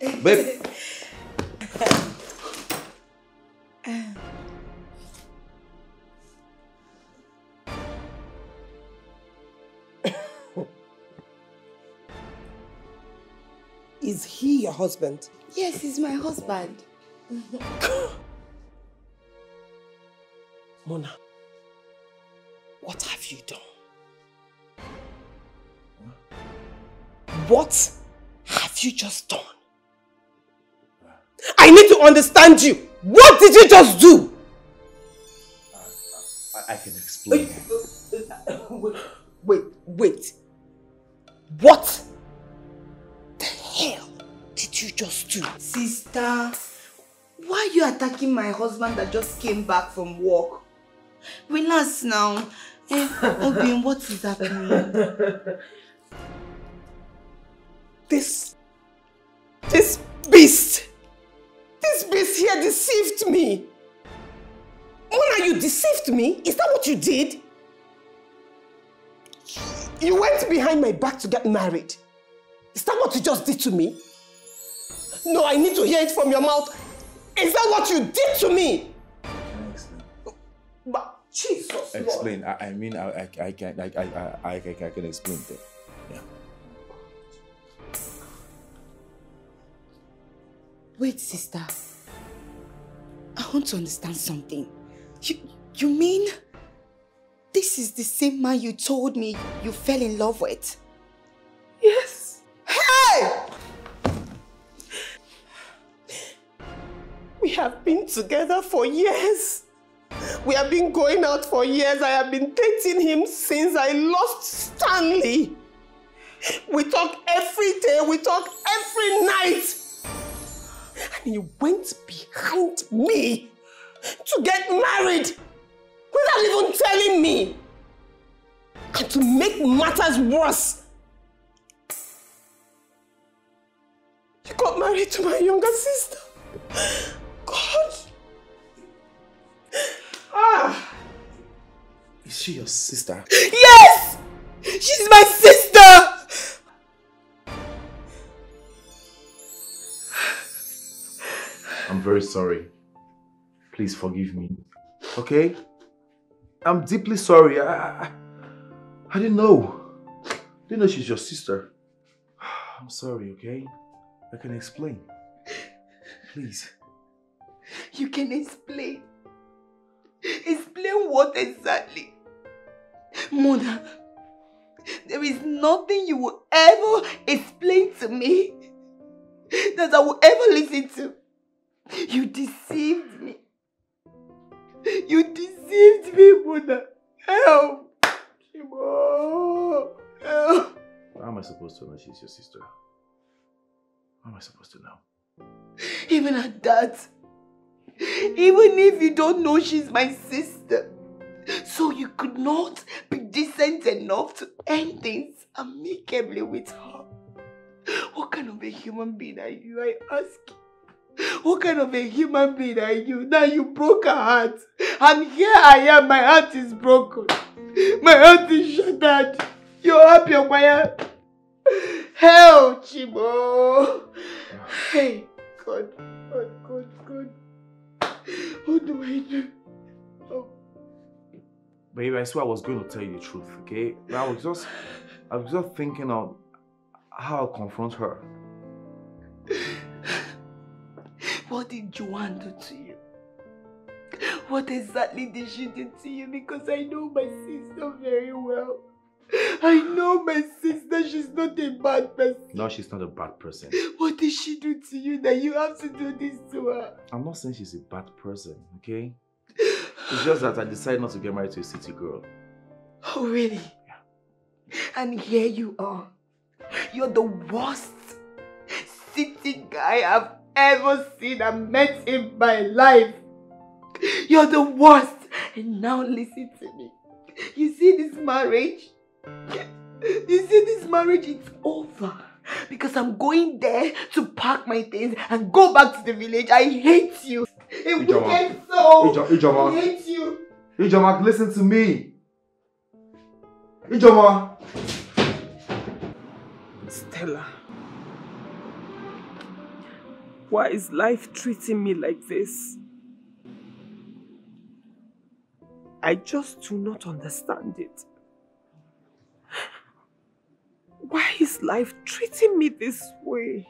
Babe. Is he your husband? Yes, he's my husband. Mona, what have you done? What have you just done? I need to understand you. What did you just do? I, I can explain. Wait, wait, wait. What the hell did you just do? Sister, why are you attacking my husband that just came back from work? Relax now. Eh, Obin, what is happening? This, this beast, this beast here deceived me. Mona, you deceived me? Is that what you did? You went behind my back to get married. Is that what you just did to me? No, I need to hear it from your mouth. Is that what you did to me? Can I explain? But Jesus, Lord. Explain. I, I mean, I, I, I can, I, I, I, I, I can explain that. Wait, sister. I want to understand something. You, you mean this is the same man you told me you fell in love with? Yes. Hey! We have been together for years. We have been going out for years. I have been dating him since I lost Stanley. We talk every day, we talk every night. And he went behind me to get married without even telling me. And to make matters worse, he got married to my younger sister. God. Ah. Is she your sister? Yes! She's my sister! I'm very sorry. Please forgive me. Okay? I'm deeply sorry. I, I, I didn't know. didn't know she's your sister. I'm sorry, okay? I can explain. Please. You can explain. Explain what exactly? Mother, there is nothing you will ever explain to me that I will ever listen to. You deceived me. You deceived me, Mother. Help! Shimo. Help! How am I supposed to know she's your sister? How am I supposed to know? Even at that, even if you don't know she's my sister, so you could not be decent enough to end things amicably with her. What kind of a human being are you, I ask you? What kind of a human being are you? Now you broke her heart. And here I am, my heart is broken. My heart is shattered. You're happy, Okwaya. Hell, Chibo. Hey, God, God, God, God. What do I do? Oh. Baby, I swear I was going to tell you the truth, okay? I was just, I was just thinking of how I'll confront her. What did Joanne do to you? What exactly did she do to you? Because I know my sister very well. I know my sister, she's not a bad person. No, she's not a bad person. What did she do to you that you have to do this to her? I'm not saying she's a bad person, okay? It's just that I decided not to get married to a city girl. Oh, really? Yeah. And here you are. You're the worst city guy I've ever seen and met in my life. You're the worst. And now listen to me. You see this marriage? You see this marriage? It's over. Because I'm going there to pack my things and go back to the village. I hate you. A Ijoma. wicked soul. Ijo- Ijoma. I hate you. Ijoma, listen to me. Ijoma. Stella. Why is life treating me like this? I just do not understand it. Why is life treating me this way?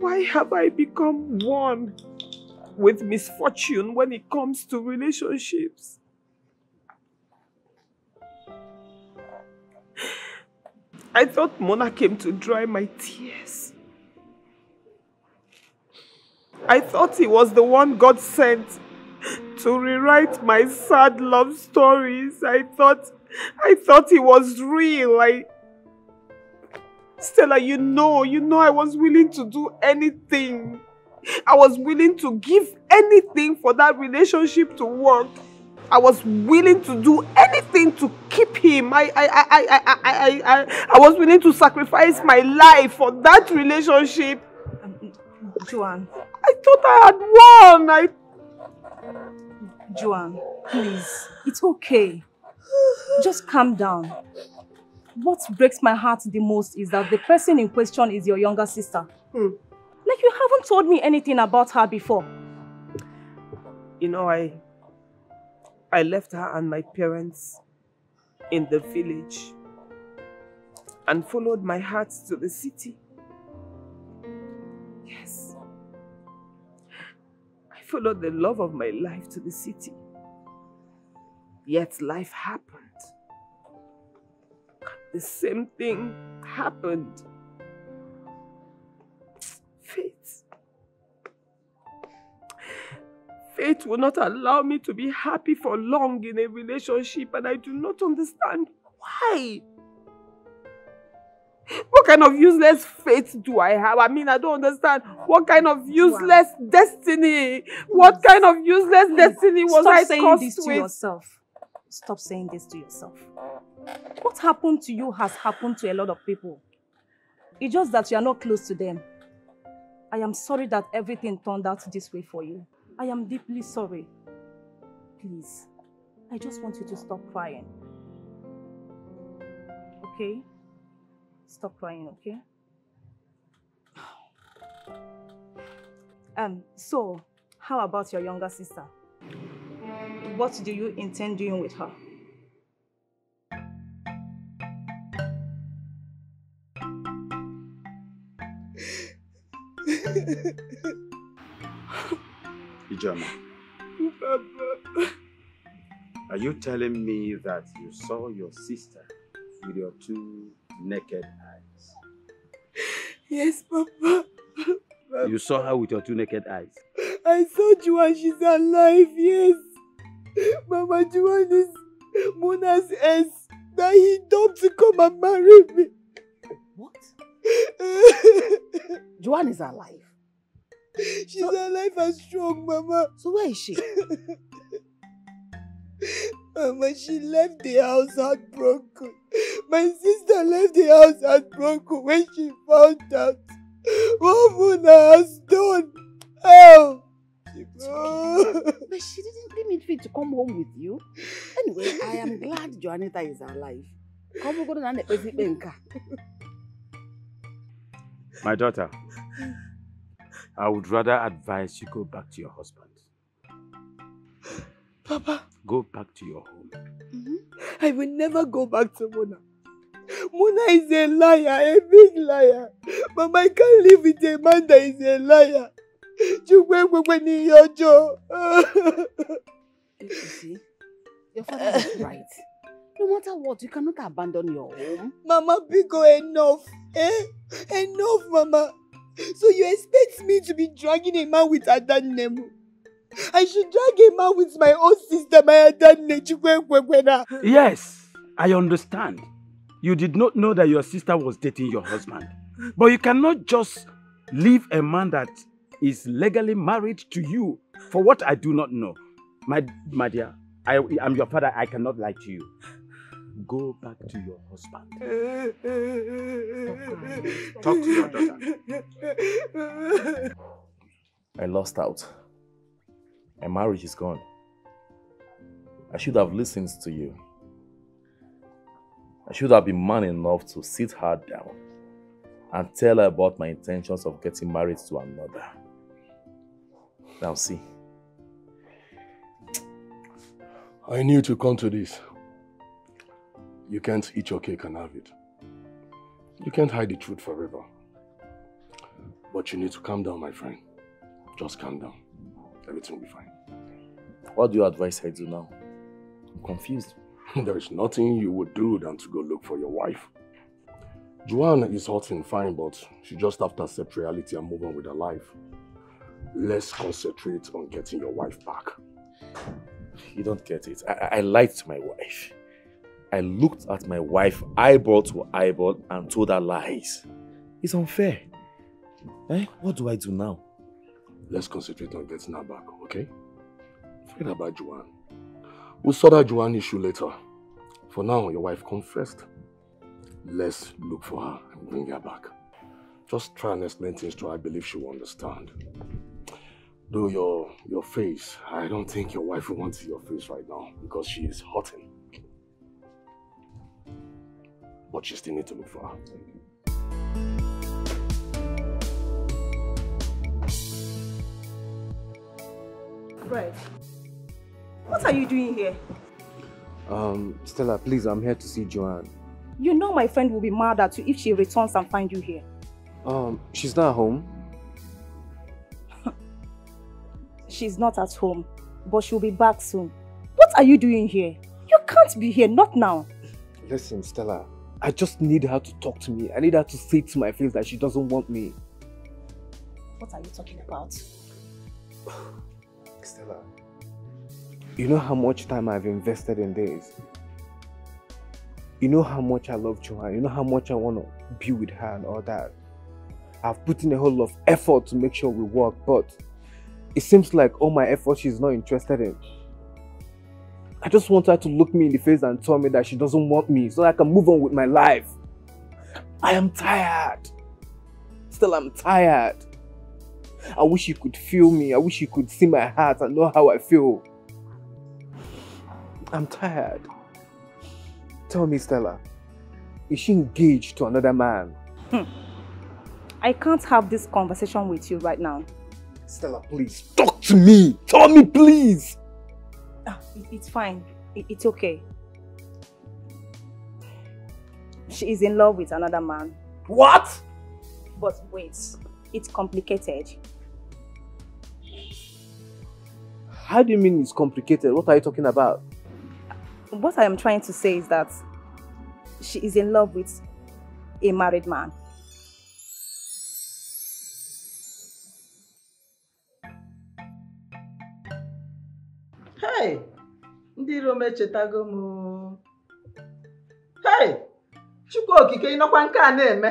Why have I become one with misfortune when it comes to relationships? I thought Mona came to dry my tears. I thought he was the one God sent to rewrite my sad love stories. I thought I thought he was real. I Stella, you know, you know I was willing to do anything. I was willing to give anything for that relationship to work. I was willing to do anything to keep him. I I I I I I I, I, I was willing to sacrifice my life for that relationship. Um, Joanne, I thought I had won. I Joanne, please, it's okay. Just calm down. What breaks my heart the most is that the person in question is your younger sister. Hmm. Like you haven't told me anything about her before. you know I I left her and my parents in the village and followed my heart to the city. Yes. I followed the love of my life to the city. Yet life happened. The same thing happened. Fate. Fate will not allow me to be happy for long in a relationship, and I do not understand why. What kind of useless fate do I have? I mean, I don't understand. What kind of useless destiny? What kind of useless destiny was Stop I saying this to with? yourself. Stop saying this to yourself. What happened to you has happened to a lot of people. It's just that you are not close to them. I am sorry that everything turned out this way for you. I am deeply sorry. Please, I just want you to stop crying. Okay? Stop crying, okay? Um, so, how about your younger sister? What do you intend doing with her? Ijeọma, Papa. are you telling me that you saw your sister with your two naked eyes? Yes, Papa. You saw her with your two naked eyes? I saw Juan, she's alive, yes. Mama Juan is Mona's ex that he dumped to come and marry me. What? Joanne is alive. She's alive and strong, Mama. So where is she? Mama, she left the house heartbroken. My sister left the house heartbroken when she found out what Mona has done. Help! but she didn't deem it fit to come home with you. Anyway, I am glad Juanita is alive. Come go to nekpezi ikpe nke. My daughter, I would rather advise you go back to your husband. Papa, Go back to your home. I will never go back to Mona. Mona is a liar, a big liar. Mama, I can't live with a man that is a liar. Chukwu ekwekwe n'ihe ọjọọ. You see, your father is right. No matter what, you cannot abandon your home. Mama Biko, enough. Eh? Enough, Mama. So you expect me to be dragging a man with Adanemu? I should drag a man with my own sister, my Adanne Chukwekwekwena. Yes, I understand. You did not know that your sister was dating your husband. But you cannot just leave a man that is legally married to you for what I do not know. My, my dear, I am your father. I cannot lie to you. Go back to your husband. Talk to your daughter. I lost out. My marriage is gone. I should have listened to you. I should have been man enough to sit her down and tell her about my intentions of getting married to another. Now see. I knew to come to this. You can't eat your cake and have it. You can't hide the truth forever. But you need to calm down, my friend. Just calm down. Everything will be fine. What do you advise I do now? I'm confused. there is nothing you would do than to go look for your wife. Joanne is hot and fine, but she just have to accept reality and move on with her life. Let's concentrate on getting your wife back. You don't get it. I, I lied to my wife. I looked at my wife eyeball to eyeball and told her lies. It's unfair. Eh? What do I do now? Let's concentrate on getting her back, okay? Forget about Joanne. We'll sort out Joanne issue later. For now, your wife comes first. Let's look for her and bring her back. Just try and explain things to her. I believe she will understand. Though your your face, I don't think your wife will want to see your face right now because she is hurting. But you still need to look for her. Fred, what are you doing here? Um, Stella, please, I'm here to see Joanne. You know my friend will be mad at you if she returns and finds you here. Um, she's not home. She's not at home, but she'll be back soon. What are you doing here? You can't be here, not now. Listen, Stella, I just need her to talk to me. I need her to say to my face that she doesn't want me. What are you talking about? Stella, you know how much time I've invested in this. You know how much I love Joanne. You know how much I want to be with her and all that. I've put in a whole lot of effort to make sure we work, but it seems like all my effort she's not interested in. I just want her to look me in the face and tell me that she doesn't want me so I can move on with my life. I am tired. Still, I'm tired. I wish you could feel me. I wish you could see my heart and know how I feel. I'm tired. Tell me, Stella, is she engaged to another man? Hmm. I can't have this conversation with you right now. Stella, please talk to me. Tell me, please. Ah, it- it's fine. It- it's okay. She is in love with another man. What? But wait, it's complicated. How do you mean it's complicated? What are you talking about? What I am trying to say is that she is in love with a married man. Ndị iro m m. o. Hey! Chukwu okike ịnọkwa nke a na-eme.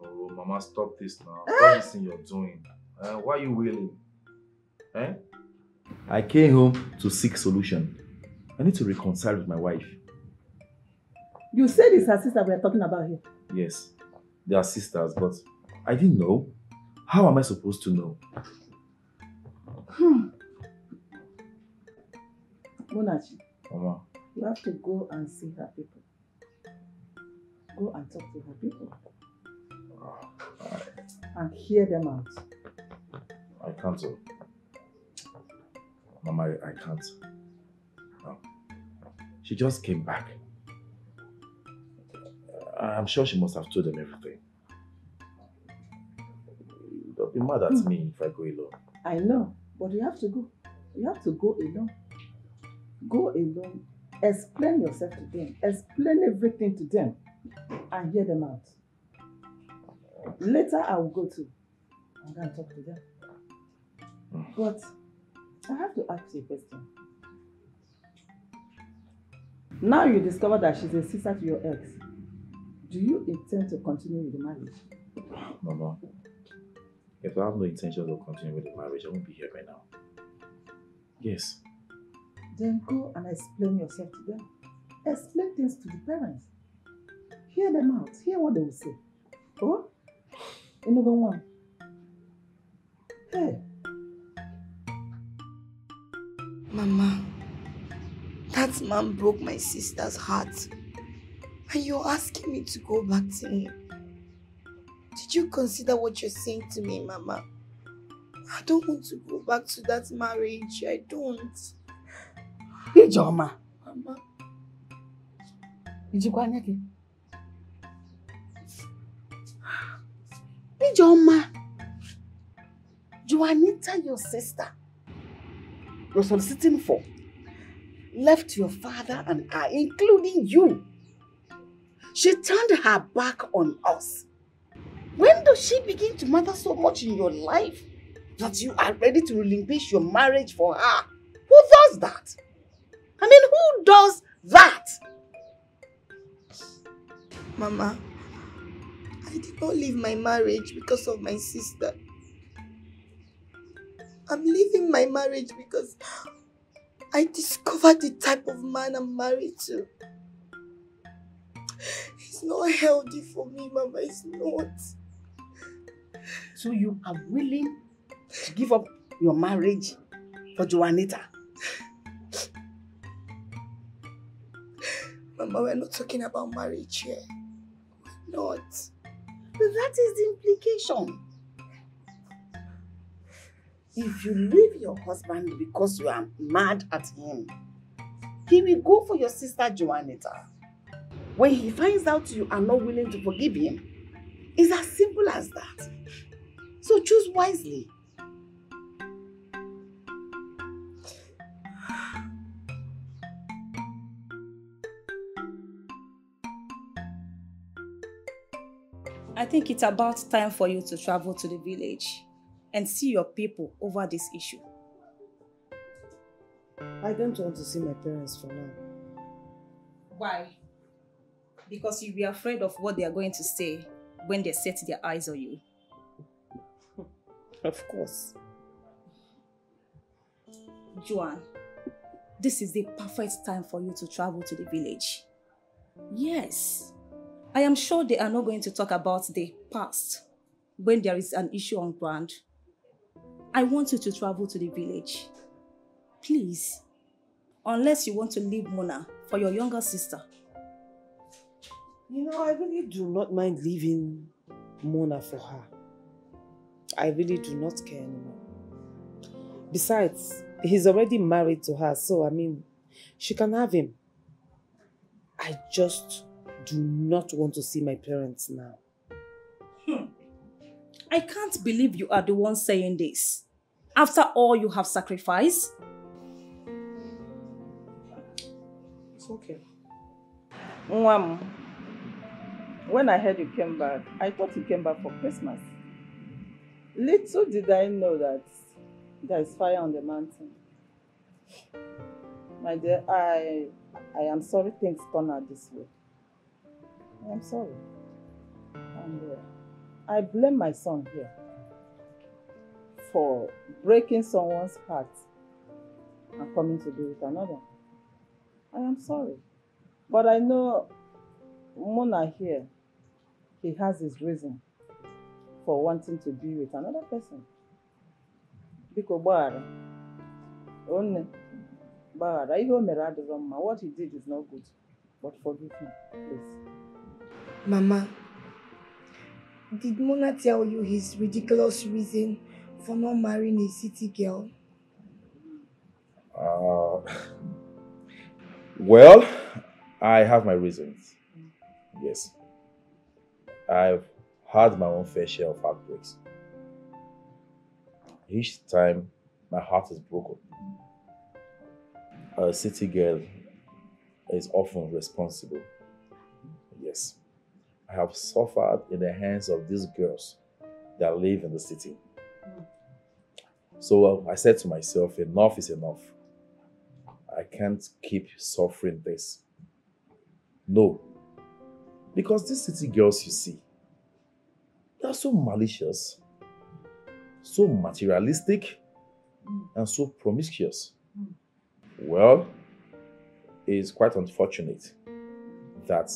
Oh, Mama, stop this now. Stop this thing you're doing. Uh, why are you wailing? Eh? I came home to seek solution. I need to reconcile with my wife. You said it's her sister we are talking about here. Yes, they are sisters, but I didn't know. How am I supposed to know? Hmm. Munachi, Mama, you have to go and see her people. Go and talk to her people. And hear them out. I can't. oh. Mama, I I can't. No. She just came back. Uh, I'm sure she must have told them everything. Don't be mad at hmm. me if I go alone. I know, but you have to go. You have to go alone. Go alone. Explain yourself to them. Explain everything to them and hear them out. Later, I will go to and go and talk to them. But I have to ask you a question. Now you discover that she's a sister to your ex. Do you intend to continue with the marriage? Mama, if I have no intention of continuing with the marriage, I won't be here right now. Yes. Then go and explain yourself to them. Explain things to the parents. Hear them out. Hear what they will say. Oh? Know one. Hey. Mama, that man broke my sister's heart. And you're asking me to go back to him. Did you consider what you're saying to me, Mama? I don't want to go back to that marriage. I don't. Ijeọma, ijikwa anya gị? Ijeọma, Juanita, your sister, you're soliciting for, left your father and I, including you. She turned her back on us. When does she begin to matter so much in your life that you are ready to relinquish your marriage for her? Who does that? I mean, who does that? Mama, I did not leave my marriage because of my sister. I'm leaving my marriage because I discovered the type of man I'm married to. It's not healthy for me, Mama. It's not. So you are willing to give up your marriage for Juanita? Mama, we're not talking about marriage here. We're not. But that is the implication. If you leave your husband because you are mad at him, he will go for your sister Juanita. When he finds out you are not willing to forgive him, it's as simple as that. So choose wisely. I think it's about time for you to travel to the village and see your people over this issue. I don't want to see my parents for now. Why? Because you'll be afraid of what they are going to say when they set their eyes on you. Of course. Joan, this is the perfect time for you to travel to the village. Yes, I am sure they are not going to talk about the past when there is an issue on ground. I want you to travel to the village. Please. Unless you want to leave Mona for your younger sister. You know, I really do not mind leaving Mona for her. I really do not care anymore. Besides, he's already married to her, so I mean, she can have him. I just do not want to see my parents now. Hmm. I can't believe you are the one saying this. After all you have sacrificed, It's okay. Mwam, when I heard you came back, I thought you came back for Christmas. Little did I know that there is fire on the mountain. My dear, I I am sorry things turn out this way. I am sorry. And uh, I blame my son here for breaking someone's heart and coming to be with another. I am sorry. But I know Mona here, he has his reason for wanting to be with another person. Biko. What he did is not good. But forgive him, please. Mama, did Mona tell you his ridiculous reason for not marrying a city girl? Uh, well, I have my reasons. Yes. I've had my own fair share of heartbreaks. each time my heart is broken. A city girl is often responsible. Yes. Have suffered in the hands of these girls that live in the city. So uh, I said to myself, enough is enough. I can't keep suffering this. No. Because these city girls you see, they're so malicious, so materialistic, and so promiscuous. Well, it's quite unfortunate that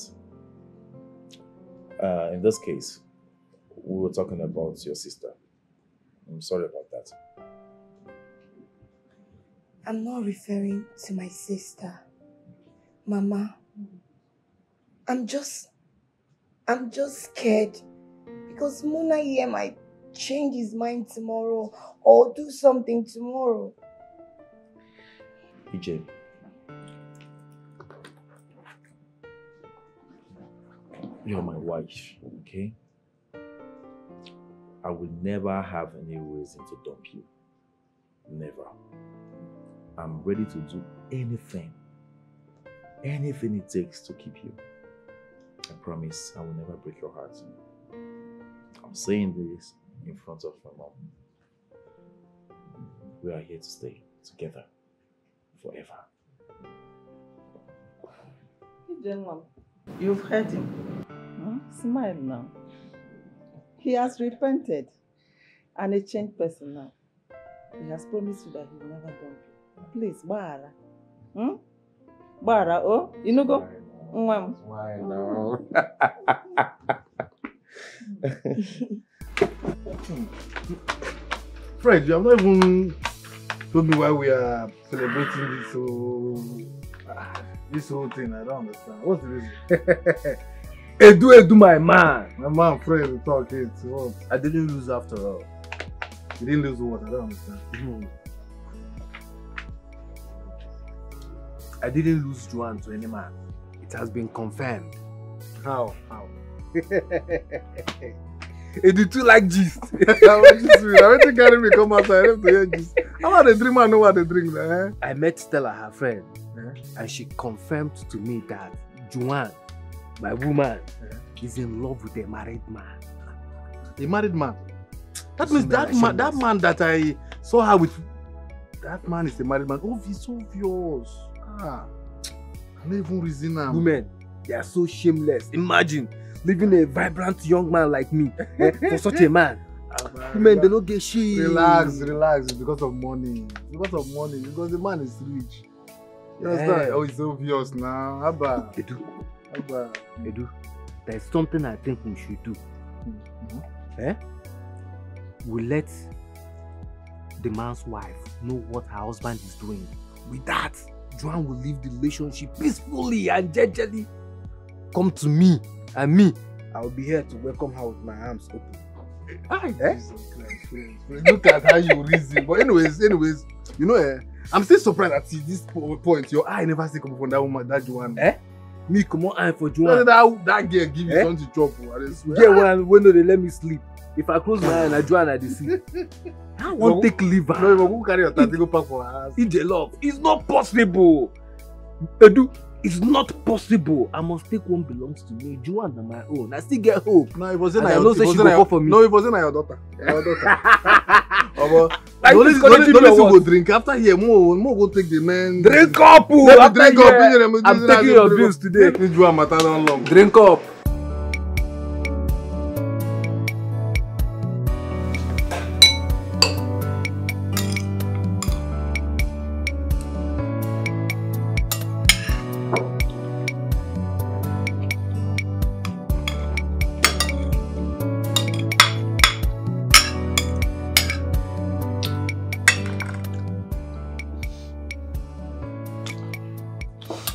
uh, in this case, we were talking about your sister. I'm sorry about that. I'm not referring to my sister. Mama, I'm just, I'm just scared because Muna here might change his mind tomorrow or do something tomorrow. EJ. You're my wife, okay? I will never have any reason to dump you. Never. I'm ready to do anything, anything it takes to keep you. I promise I will never break your heart. I'm saying this in front of my mom. We are here to stay together forever. Ijenwam, You've heard him. Smile now. He has repented and a changed person now. He has promised you that he will never dump you. Please, Bara. Hmm? Bara, oh, you know go? Mwam. Why now? Fred, you have not even told me why we are celebrating this whole ah, this whole thing. I don't understand. What's the reason? Edu, Edu, my man. My man, Fred, we talk it. What? I didn't lose after all. You didn't lose what? I don't understand. I didn't lose Juan to any man. It has been confirmed. How? How? Edu too like gist. I want you to. I want to carry me come outside. I have to hear this. How about the dream? I know what they drink. Eh? I met Stella, her friend, and she confirmed to me that Joanne, my woman, is in love with a married man. A married man. That means that man, that man that I saw her with, that man is a married man. Obvious, obvious. Ah, I don't even reason now. Women, they are so shameless. Imagine leaving a vibrant young man like me eh, for such a man. Women, they don't get shit. Relax, relax. It's because of money. It's because of money. Because the man is rich. You understand? Yeah. Oh, it's obvious now. Abba. Edu, Abba. Edu, there's something I think we should do. Eh? We let the man's wife know what her husband is doing. With that, Joanne will leave the relationship peacefully and gently. Come to me, and me, I will be here to welcome her with my arms open. Hi, Jesus Christ. Look at how you reason. But anyways, anyways, you know, eh, I'm still surprised at this point. Your eye never see come from that woman, that Joanne. Eh? Me come on eye for. Joanne. That, that girl give you Eh? something chop. oh, I dey swear. Yeah, when, when no, they let me sleep. If I close my eye and I Joanne, I dey see. I won't take liver. No, you go carry your tattoo go pack for her house. The love. It's not possible. Edu, it's not possible. I must take one belongs to me. Joanne on my own. I still get hope. No, if was say And na I your, know if say was she say go na go your, for me. no, if was say na your daughter. Na your daughter. Omo, Are the you only, the only, discouraging the me only or thing what? go drink after here. Mo, mo go take the men. Drink up, oh, Let me after drink up. here. Finish them, I'm finish them, taking finish your them. bills today. This Joanne matter don long. Drink up.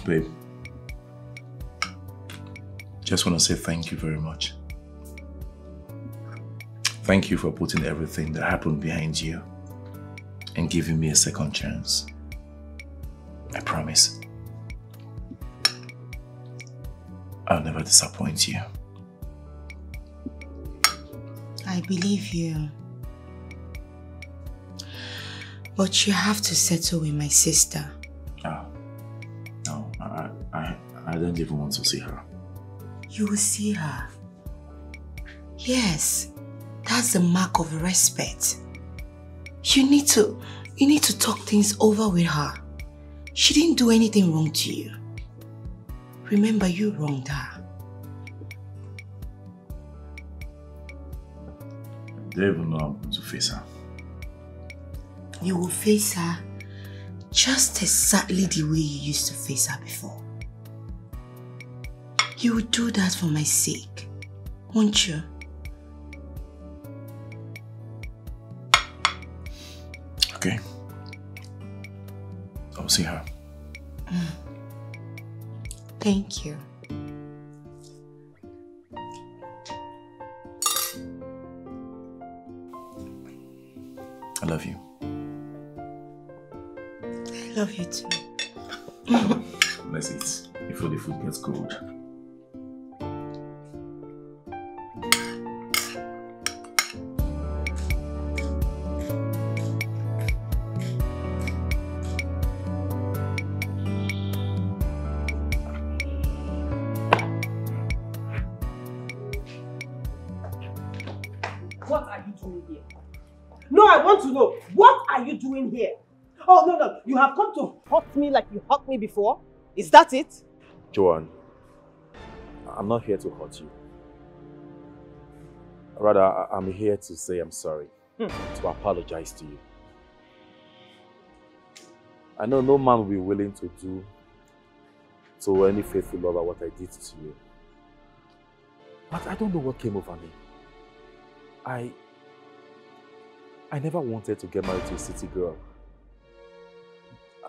Babe, just want to say thank you very much. Thank you for putting everything that happened behind you and giving me a second chance. I promise. I'll never disappoint you. I believe you. But you have to settle with my sister. Don't even want to see her. You will see her. Yes, that's the mark of respect. You need to, you need to talk things over with her. She didn't do anything wrong to you. Remember, you wronged her. I don't even know I'm going to face her. You will face her just exactly the way you used to face her before. You will do that for my sake, won't you? Okay. I'll see her. Thank you. I love you. I love you too. Let's eat before the food gets cold. Me before? Is that it? Joanne, I'm not here to hurt you. Rather, I'm here to say I'm sorry, Hmm. to apologize to you. I know no man will be willing to do to any faithful lover what I did to you. But I don't know what came over me. I I never wanted to get married to a city girl.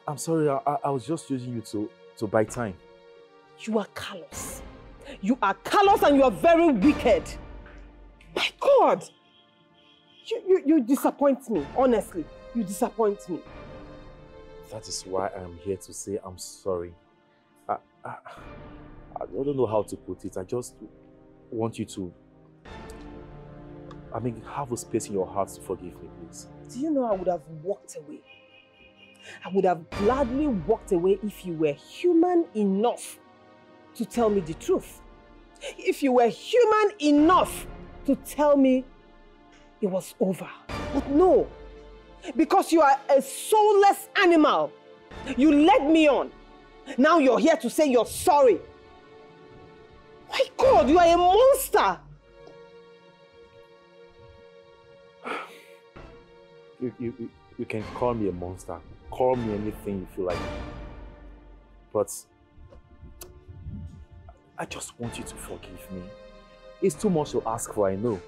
I'm sorry, I, I- I was just using you to, to buy time. You are callous. You are callous and you are very wicked. My God! You, you, you disappoint me, honestly. You disappoint me. That is why I'm here to say I'm sorry. I, I, I don't know how to put it. I just want you to, I mean, have a space in your heart to forgive me, please. Do you know I would have walked away? I would have gladly walked away if you were human enough to tell me the truth. If you were human enough to tell me it was over. But no, because you are a soulless animal. You led me on. Now you're here to say you're sorry. My God, you are a monster. You, you, you- can call me a monster. Call me anything you feel like. But I just want you to forgive me. It's too much to ask for, I know.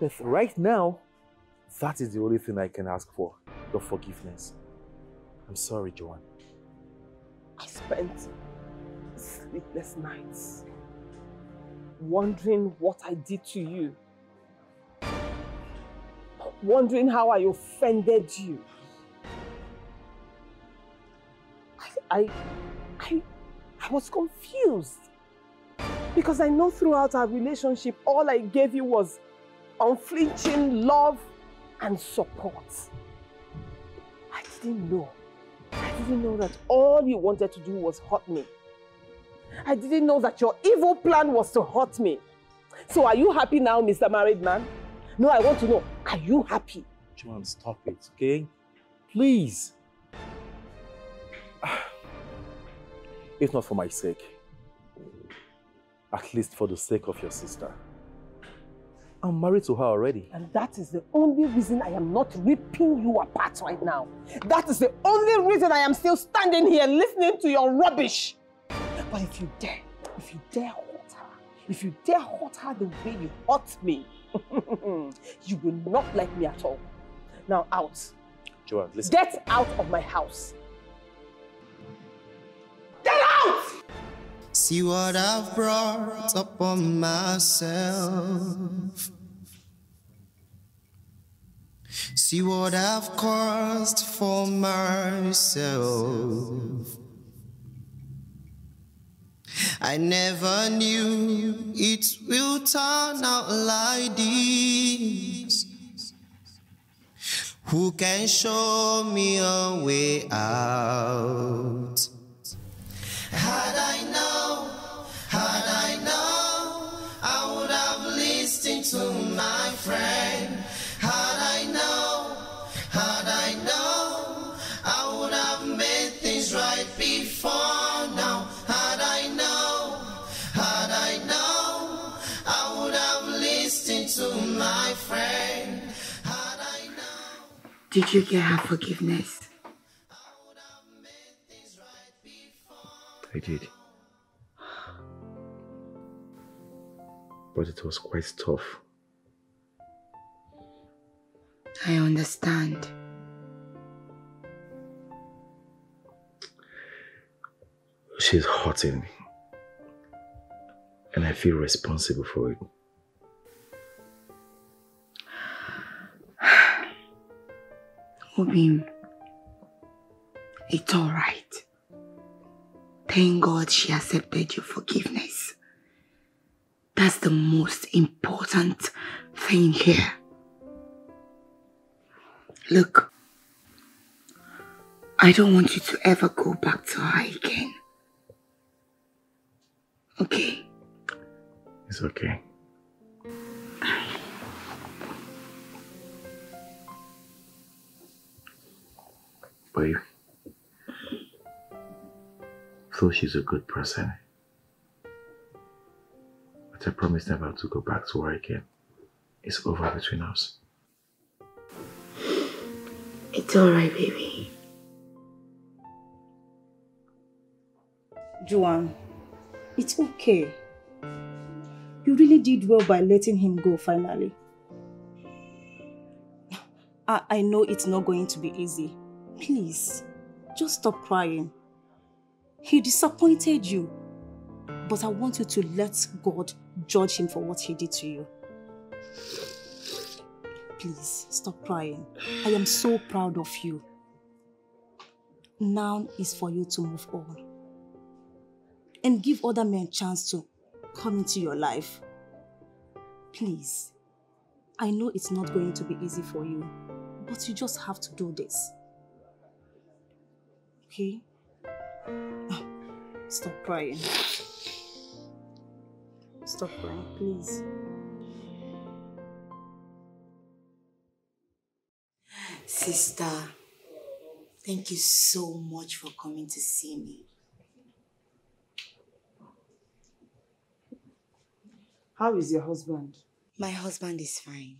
But right now, that is the only thing I can ask for your forgiveness. I'm sorry, Joanne. I spent sleepless nights wondering what I did to you, wondering how I offended you. I, I, I, was confused because I know throughout our relationship, all I gave you was unflinching love and support. I didn't know. I didn't know that all you wanted to do was hurt me. I didn't know that your evil plan was to hurt me. So are you happy now, Mr. Married Man? No, I want to know, are you happy? Joanne, stop it, okay? Please. If not for my sake, at least for the sake of your sister. I'm married to her already. And that is the only reason I am not ripping you apart right now. That is the only reason I am still standing here listening to your rubbish. But if you dare, if you dare hurt her, if you dare hurt her the way you hurt me, you will not like me at all. Now out. Joanne, listen. Get out of my house. See what I've brought upon myself. See what I've caused for myself. I never knew it will turn out like this. Who can show me a way out? Had I known, had I known, I would have listened to my friend. Had I known, had I known, I would have made things right before now. Had I known, had I known, I would have listened to my friend. Had I known. Did you get her forgiveness? I did. But it was quite tough. I understand. She's hurting. Me. And I feel responsible for it. Obim, it's alright. Thank God she accepted your forgiveness. That's the most important thing here. Look, I don't want you to ever go back to her again. Okay? It's okay. Babe. So she's a good person. But I promise never to go back to her again. It's over between us. It's alright, baby. Joanne, it's okay. You really did well by letting him go finally. I, I know it's not going to be easy. Please, just stop crying. He disappointed you. But I want you to let God judge him for what he did to you. Please, stop crying. I am so proud of you. Now is for you to move on. And give other men chance to come into your life. Please. I know it's not going to be easy for you, but you just have to do this. Okay? Stop crying. Stop crying, please. Sister, thank you so much for coming to see me. How is your husband? My husband is fine.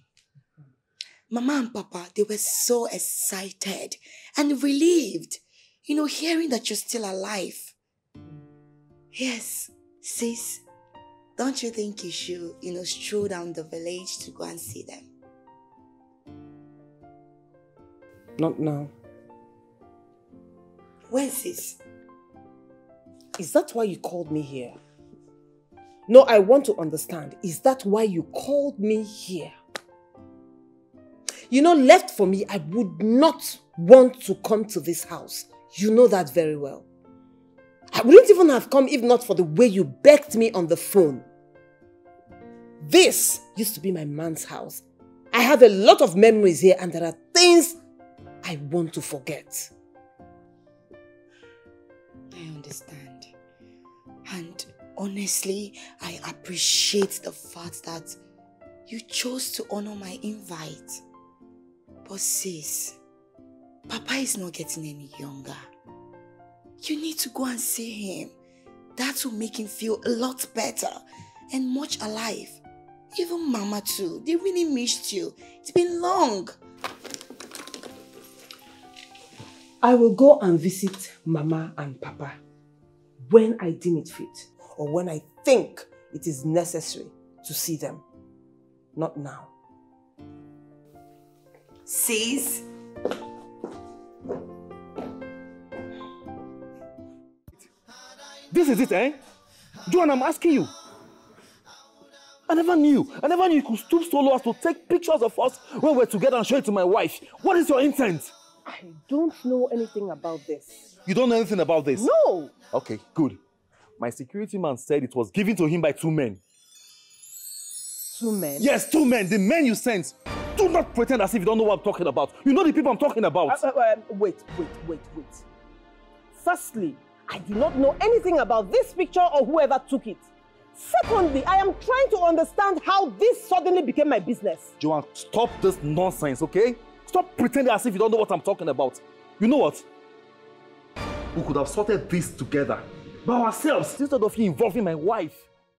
Mama and Papa, they were so excited and relieved, you know, hearing that you're still alive. Yes, sis, don't you think you should, you know, stroll down the village to go and see them? Not now. When, sis? Is that why you called me here? No, I want to understand. Is that why you called me here? You know, left for me, I would not want to come to this house. You know that very well. I wouldn't even have come if not for the way you begged me on the phone. This used to be my man's house. I have a lot of memories here and there are things I want to forget. I understand. And honestly, I appreciate the fact that you chose to honor my invite. But sis, Papa is not getting any younger. You need to go and see him. That will make him feel a lot better and much alive. Even Mama too. They really missed you. It's been long. I will go and visit Mama and Papa when I deem it fit or when I think it is necessary to see them. Not now. Sis, This is it, eh? Joan, I'm asking you. I never knew. I never knew you could stoop so low as to take pictures of us when we're together and show it to my wife. What is your intent? I don't know anything about this. You don't know anything about this? No! Okay, good. My security man said it was given to him by two men. Two men? Yes, two men. The men you sent. Do not pretend as if you don't know what I'm talking about. You know the people I'm talking about. Uh, uh, um, wait, wait, wait, wait. Firstly, I do not know anything about this picture or whoever took it. Secondly, I am trying to understand how this suddenly became my business. Joanne, stop this nonsense, okay? Stop pretending as if you don't know what I'm talking about. You know what? We could have sorted this together by ourselves instead of you involving my wife.